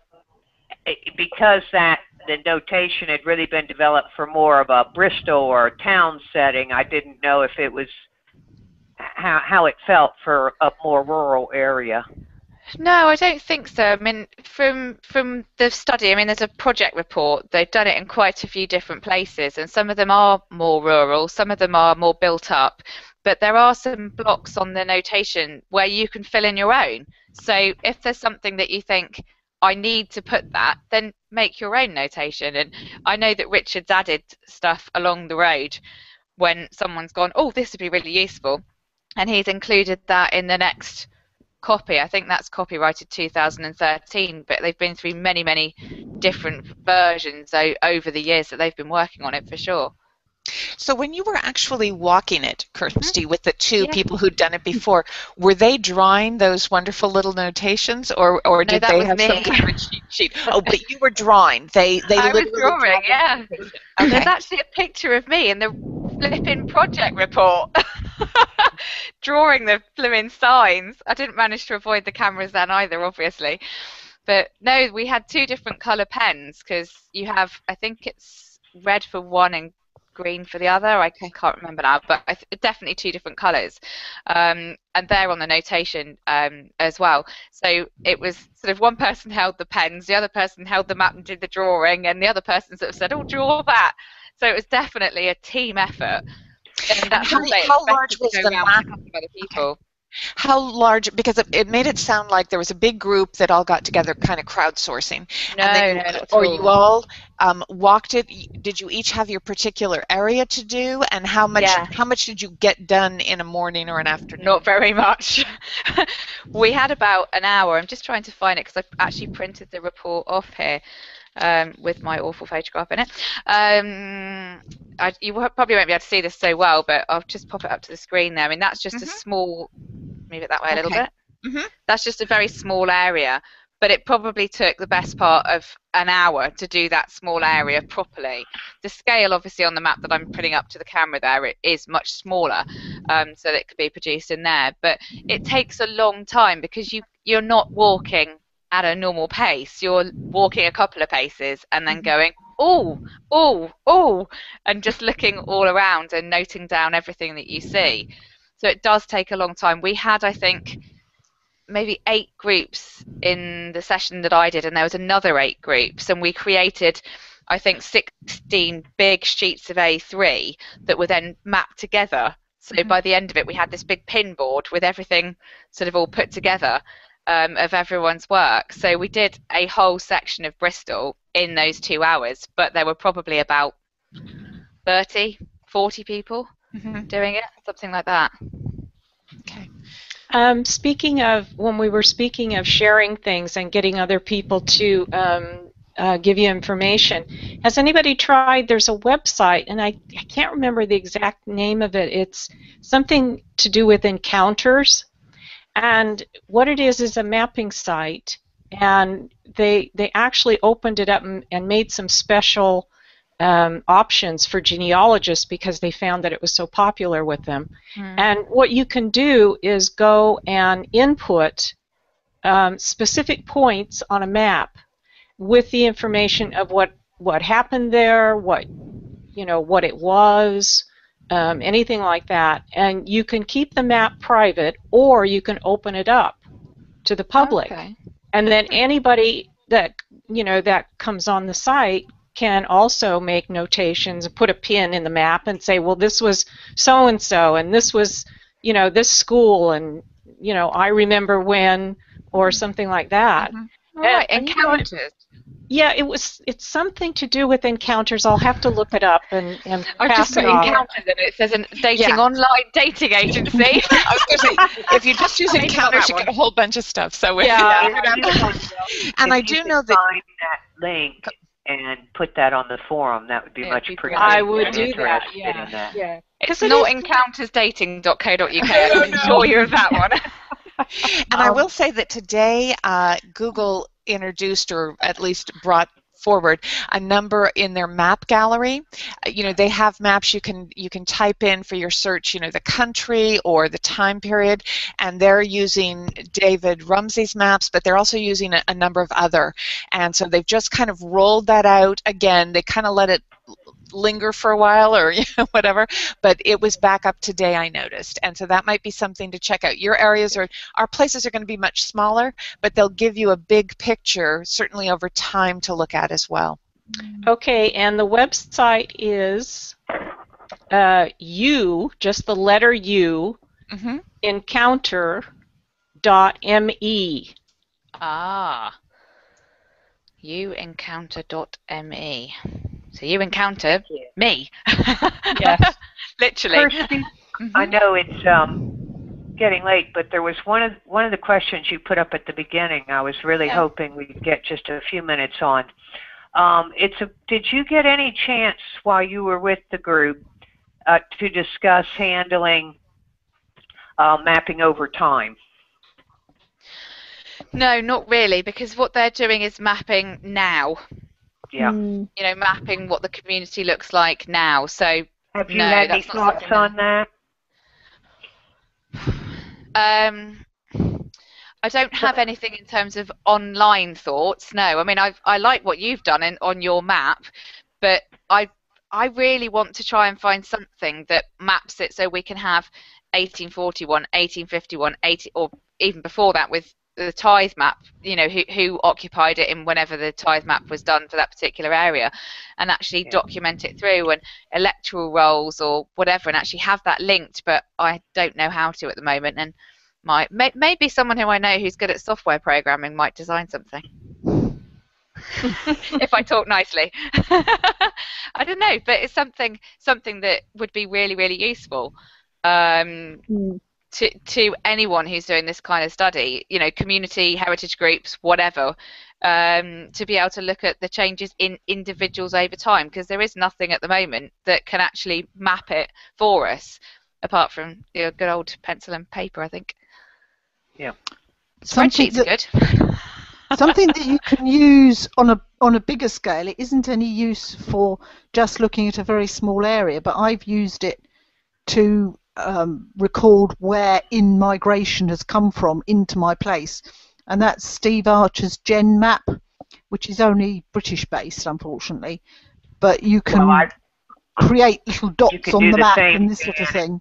eh, because that the notation had really been developed for more of a Bristol or a town setting. I didn't know if it was how how it felt for a more rural area. No, I don't think so. I mean, from from the study, I mean, there's a project report. They've done it in quite a few different places, and some of them are more rural, some of them are more built up. But there are some blocks on the notation where you can fill in your own. So if there's something that you think I need to put that, then make your own notation. And I know that Richard's added stuff along the road when someone's gone, oh, this would be really useful, and he's included that in the next copy. I think that's copyrighted 2013, but they've been through many, many different versions over the years that they've been working on it for sure. So when you were actually walking it, Kirsty, mm-hmm. with the two yeah. people who'd done it before, were they drawing those wonderful little notations, or or did no, they have me. some kind of [LAUGHS] cheat sheet? Oh, but you were drawing. They they I was drawing, yeah. Okay. There's actually a picture of me in the flipping project report, [LAUGHS] [LAUGHS] drawing the flipping signs. I didn't manage to avoid the cameras then either, obviously. But no, we had two different color pens because you have, I think it's red for one and green for the other. I can't remember now, but definitely two different colours. Um, and they're on the notation um, as well. So it was sort of one person held the pens, the other person held the map and did the drawing, and the other person sort of said, "Oh, draw that." So it was definitely a team effort. And that's how, how large was the map? Other people. Okay. How large? Because it, it, made it sound like there was a big group that all got together, kind of crowdsourcing. No, and then, no, or you all um, walked it. Did you each have your particular area to do, and how much? Yeah. How much did you get done in a morning or an afternoon? Not very much. [LAUGHS] we had about an hour. I'm just trying to find it because I actually printed the report off here um, with my awful photograph in it. Um, I, you probably won't be able to see this so well, but I'll just pop it up to the screen there. I mean, that's just mm-hmm. a small, move it that way a little bit. Mm-hmm. That's just a very small area, but it probably took the best part of an hour to do that small area properly. The scale, obviously, on the map that I'm putting up to the camera there, it is much smaller, um, so that it could be produced in there. But it takes a long time because you you're not walking at a normal pace. You're walking a couple of paces and then mm-hmm. going, oh, oh, oh, and just looking all around and noting down everything that you see. So it does take a long time. We had, I think, maybe eight groups in the session that I did, and there was another eight groups, and we created. I think 16 big sheets of A3 that were then mapped together. So mm-hmm. by the end of it, we had this big pin board with everything sort of all put together um, of everyone's work. So we did a whole section of Bristol in those two hours, but there were probably about 30, 40 people mm-hmm. doing it, something like that. Okay. Um, speaking of when we were speaking of sharing things and getting other people to um, uh, give you information, has anybody tried? There's a website, and I, I can't remember the exact name of it. It's something to do with encounters and what it is is a mapping site, and they they actually opened it up and, and made some special um, options for genealogists because they found that it was so popular with them. Mm. And what you can do is go and input um, specific points on a map with the information of what what happened there, what you know, what it was, um, anything like that, and you can keep the map private or you can open it up to the public, Okay. and then anybody that you know that comes on the site can also make notations and put a pin in the map and say, well, this was so and so, and this was you know this school, and you know I remember when, or something like that. Mhm. All right, and know what? Encounters. Yeah, it was. It's something to do with encounters. I'll have to look it up and and [LAUGHS] I've just it put encounters in it. It says a dating Yeah. online dating agency. [LAUGHS] I was say, if you just use encounters, that you get a whole bunch of stuff. So Yeah. Yeah, yeah. [LAUGHS] I do and if I do could know that find that link and put that on the forum, that would be Yeah, much it'd appreciated. I would do that. Yeah. in that. Yeah. it's 'Cause it not is- encountersdating.co.uk. I can assure you of that one. And I Um, will say that today uh, Google introduced, or at least brought forward, a number in their map gallery. Uh, You know, they have maps you can you can type in for your search. You know, the country or the time period, and they're using David Rumsey's maps, but they're also using a, a number of other. And so they've just kind of rolled that out again. They kind of let it linger for a while or [LAUGHS] you know, whatever but it was back up today i noticed and so that might be something to check out your areas are our places are going to be much smaller but they'll give you a big picture certainly over time to look at as well Okay, and the website is uh, U, just the letter U, mm-hmm. encounter.me. Ah. Youencounter.me. So you encounter Yeah. me. Yes. [LAUGHS] Literally. Kirsty, Mhm. I know it's um, getting late, but there was one of one of the questions you put up at the beginning. I was really Yeah. hoping we'd get just a few minutes on. Um, it's a. Did you get any chance while you were with the group uh, to discuss handling uh, mapping over time? No, not really, because what they're doing is mapping now. Yeah. Mm, You know, mapping what the community looks like now. So, Have you No, had any that's thoughts something on that? um, I don't have anything in terms of online thoughts. No, I mean, I I like what you've done in, on your map, but I I really want to try and find something that maps it so we can have 1841, 1851, 80, or even before that with the tithe map, you know, who, who occupied it in whenever the tithe map was done for that particular area, and actually Yeah. document it through and electoral rolls or whatever, and actually have that linked. But I don't know how to at the moment, and might may, maybe someone who I know who's good at software programming might design something. [LAUGHS] if I talk nicely, [LAUGHS] I don't know, but it's something something that would be really really useful. Um, mm. To, to anyone who's doing this kind of study, you know, community, heritage groups, whatever, um, to be able to look at the changes in individuals over time, because there is nothing at the moment that can actually map it for us, apart from you know, good old pencil and paper, I think. Something Spreadsheets are that, good. [LAUGHS] something that you can use on a on a bigger scale. It isn't any use for just looking at a very small area, but I've used it to um, record where in migration has come from into my place, and that's Steve Archer's Gen Map, which is only British based, unfortunately. But you can Well, create little dots on the the map same and this sort of thing. thing.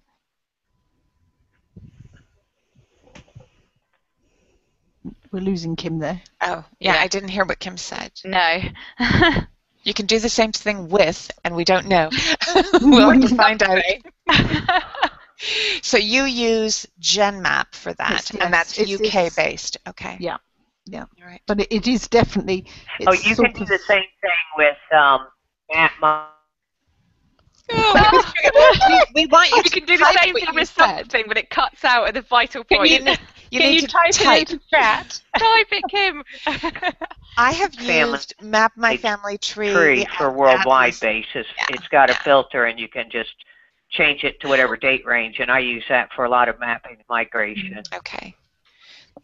We're losing Kim there. oh yeah, Yeah. i didn't hear what kim said No. [LAUGHS] you can do the same thing with and we don't know [LAUGHS] [LAUGHS] we'll have to find out so you use genmap for that Yes, yes, and that's it's- uk it's- based okay Yeah, yeah. all right But it, it is definitely. It's oh, you can do the same thing with um, map. mo- [LAUGHS] we, we want you you can do the same thing with said. something, but it cuts out at the vital Can point. you, need- you Can need you to type, type. it into chat? [LAUGHS] Type it, Kim. [LAUGHS] I have Family used Map My Family Tree, tree for and worldwide basis. Yeah, It's got a filter, and you can just change it to whatever date range. And I use that for a lot of mapping migration. Okay,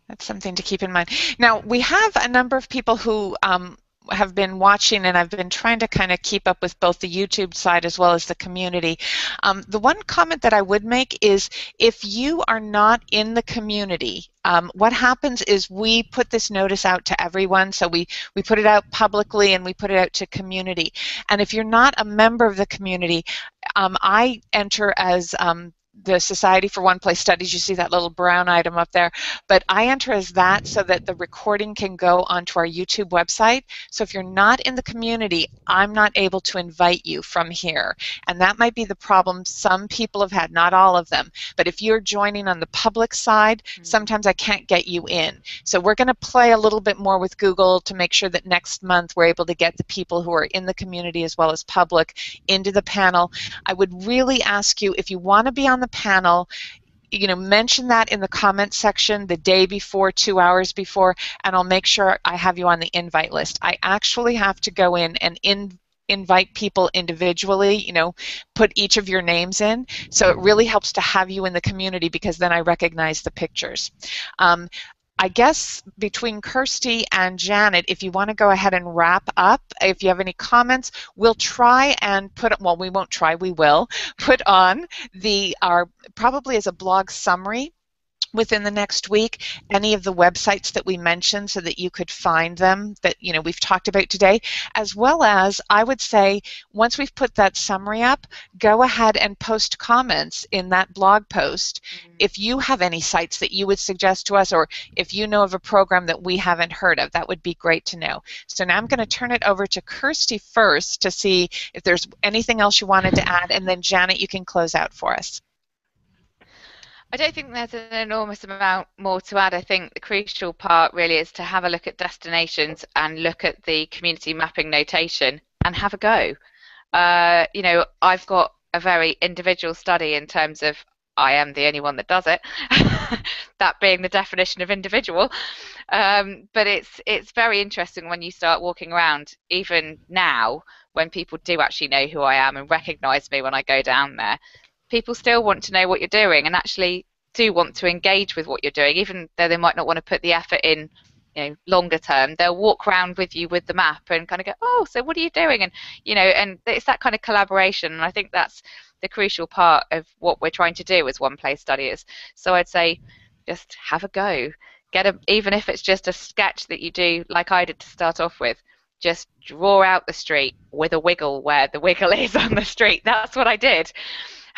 That's something to keep in mind. Now, we have a number of people who um, have been watching and I've been trying to kind of keep up with both the YouTube side as well as the community. Um, the one comment that I would make is if you are not in the community, um, what happens is we put this notice out to everyone. So we, we put it out publicly and we put it out to community. And if you're not a member of the community, um, I enter as um, the Society for One Place Studies. You see that little brown item up there. But I enter as that so that the recording can go onto our YouTube website. So if you're not in the community, I'm not able to invite you from here. And that might be the problem some people have had, not all of them. But if you're joining on the public side, mm-hmm. sometimes I can't get you in. So we're going to play a little bit more with Google to make sure that next month we're able to get the people who are in the community as well as public into the panel. I would really ask you if you want to be on the panel you know, mention that in the comment section the day before, two hours before, and I'll make sure I have you on the invite list. I actually have to go in and in, invite people individually, you know, put each of your names in. So it really helps to have you in the community because then I recognize the pictures. Um, I guess between Kirsty and Janet, if you want to go ahead and wrap up, if you have any comments, we'll try and put, well, we won't try, we will, [LAUGHS] put on the, our, probably as a blog summary within the next week any of the websites that we mentioned so that you could find them that you know we've talked about today as well as I would say once we've put that summary up go ahead and post comments in that blog post. Mm-hmm. if you have any sites that you would suggest to us or if you know of a program that we haven't heard of that would be great to know. So now I'm going to turn it over to Kirsty first to see if there's anything else you wanted to add and then Janet you can close out for us I don't think there's an enormous amount more to add. I think the crucial part really is to have a look at destinations and look at the community mapping notation and have a go. Uh, you know, I've got a very individual study in terms of I am the only one that does it. [LAUGHS] that being the definition of individual. Um, but it's it's very interesting when you start walking around, even now, when people do actually know who I am and recognise me when I go down there people still want to know what you're doing and actually do want to engage with what you're doing, even though they might not want to put the effort in you know longer term. They'll walk around with you with the map and kind of go oh so what are you doing? And you know and it's that kind of collaboration. And i think that's the crucial part of what we're trying to do as one place studies. So i'd say just have a go. Get a even if it's just a sketch that you do like i did to start off with just draw out the street with a wiggle where the wiggle [LAUGHS] is on the street. That's what i did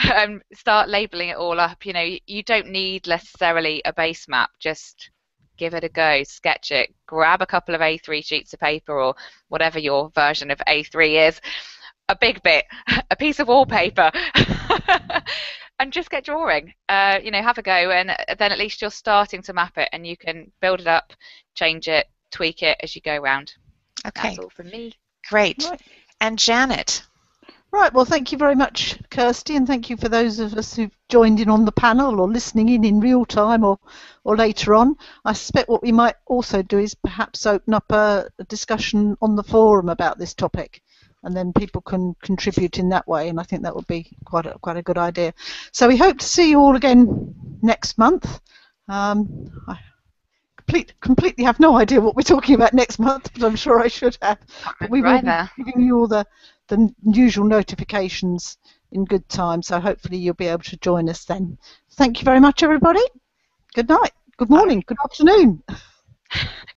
[LAUGHS] um, start labeling it all up. You know, you don't need necessarily a base map. Just give it a go, sketch it, grab a couple of A3 sheets of paper or whatever your version of A3 is, a big bit, [LAUGHS] a piece of wallpaper, [LAUGHS] and just get drawing. Uh, you know, have a go, and then at least you're starting to map it, and you can build it up, change it, tweak it as you go around. Okay. That's all from me. Great. And Janet. Right, well, thank you very much, Kirsty, and thank you for those of us who've joined in on the panel or listening in in real time or, or later on. I suspect what we might also do is perhaps open up a, a discussion on the forum about this topic, and then people can contribute in that way, and I think that would be quite a, quite a good idea. So we hope to see you all again next month. Um, I complete, completely have no idea what we're talking about next month, but I'm sure I should have. But we will be giving you all the the usual notifications in good time. So hopefully you'll be able to join us then. Thank you very much, everybody. Good night. Good morning. Good afternoon. [LAUGHS]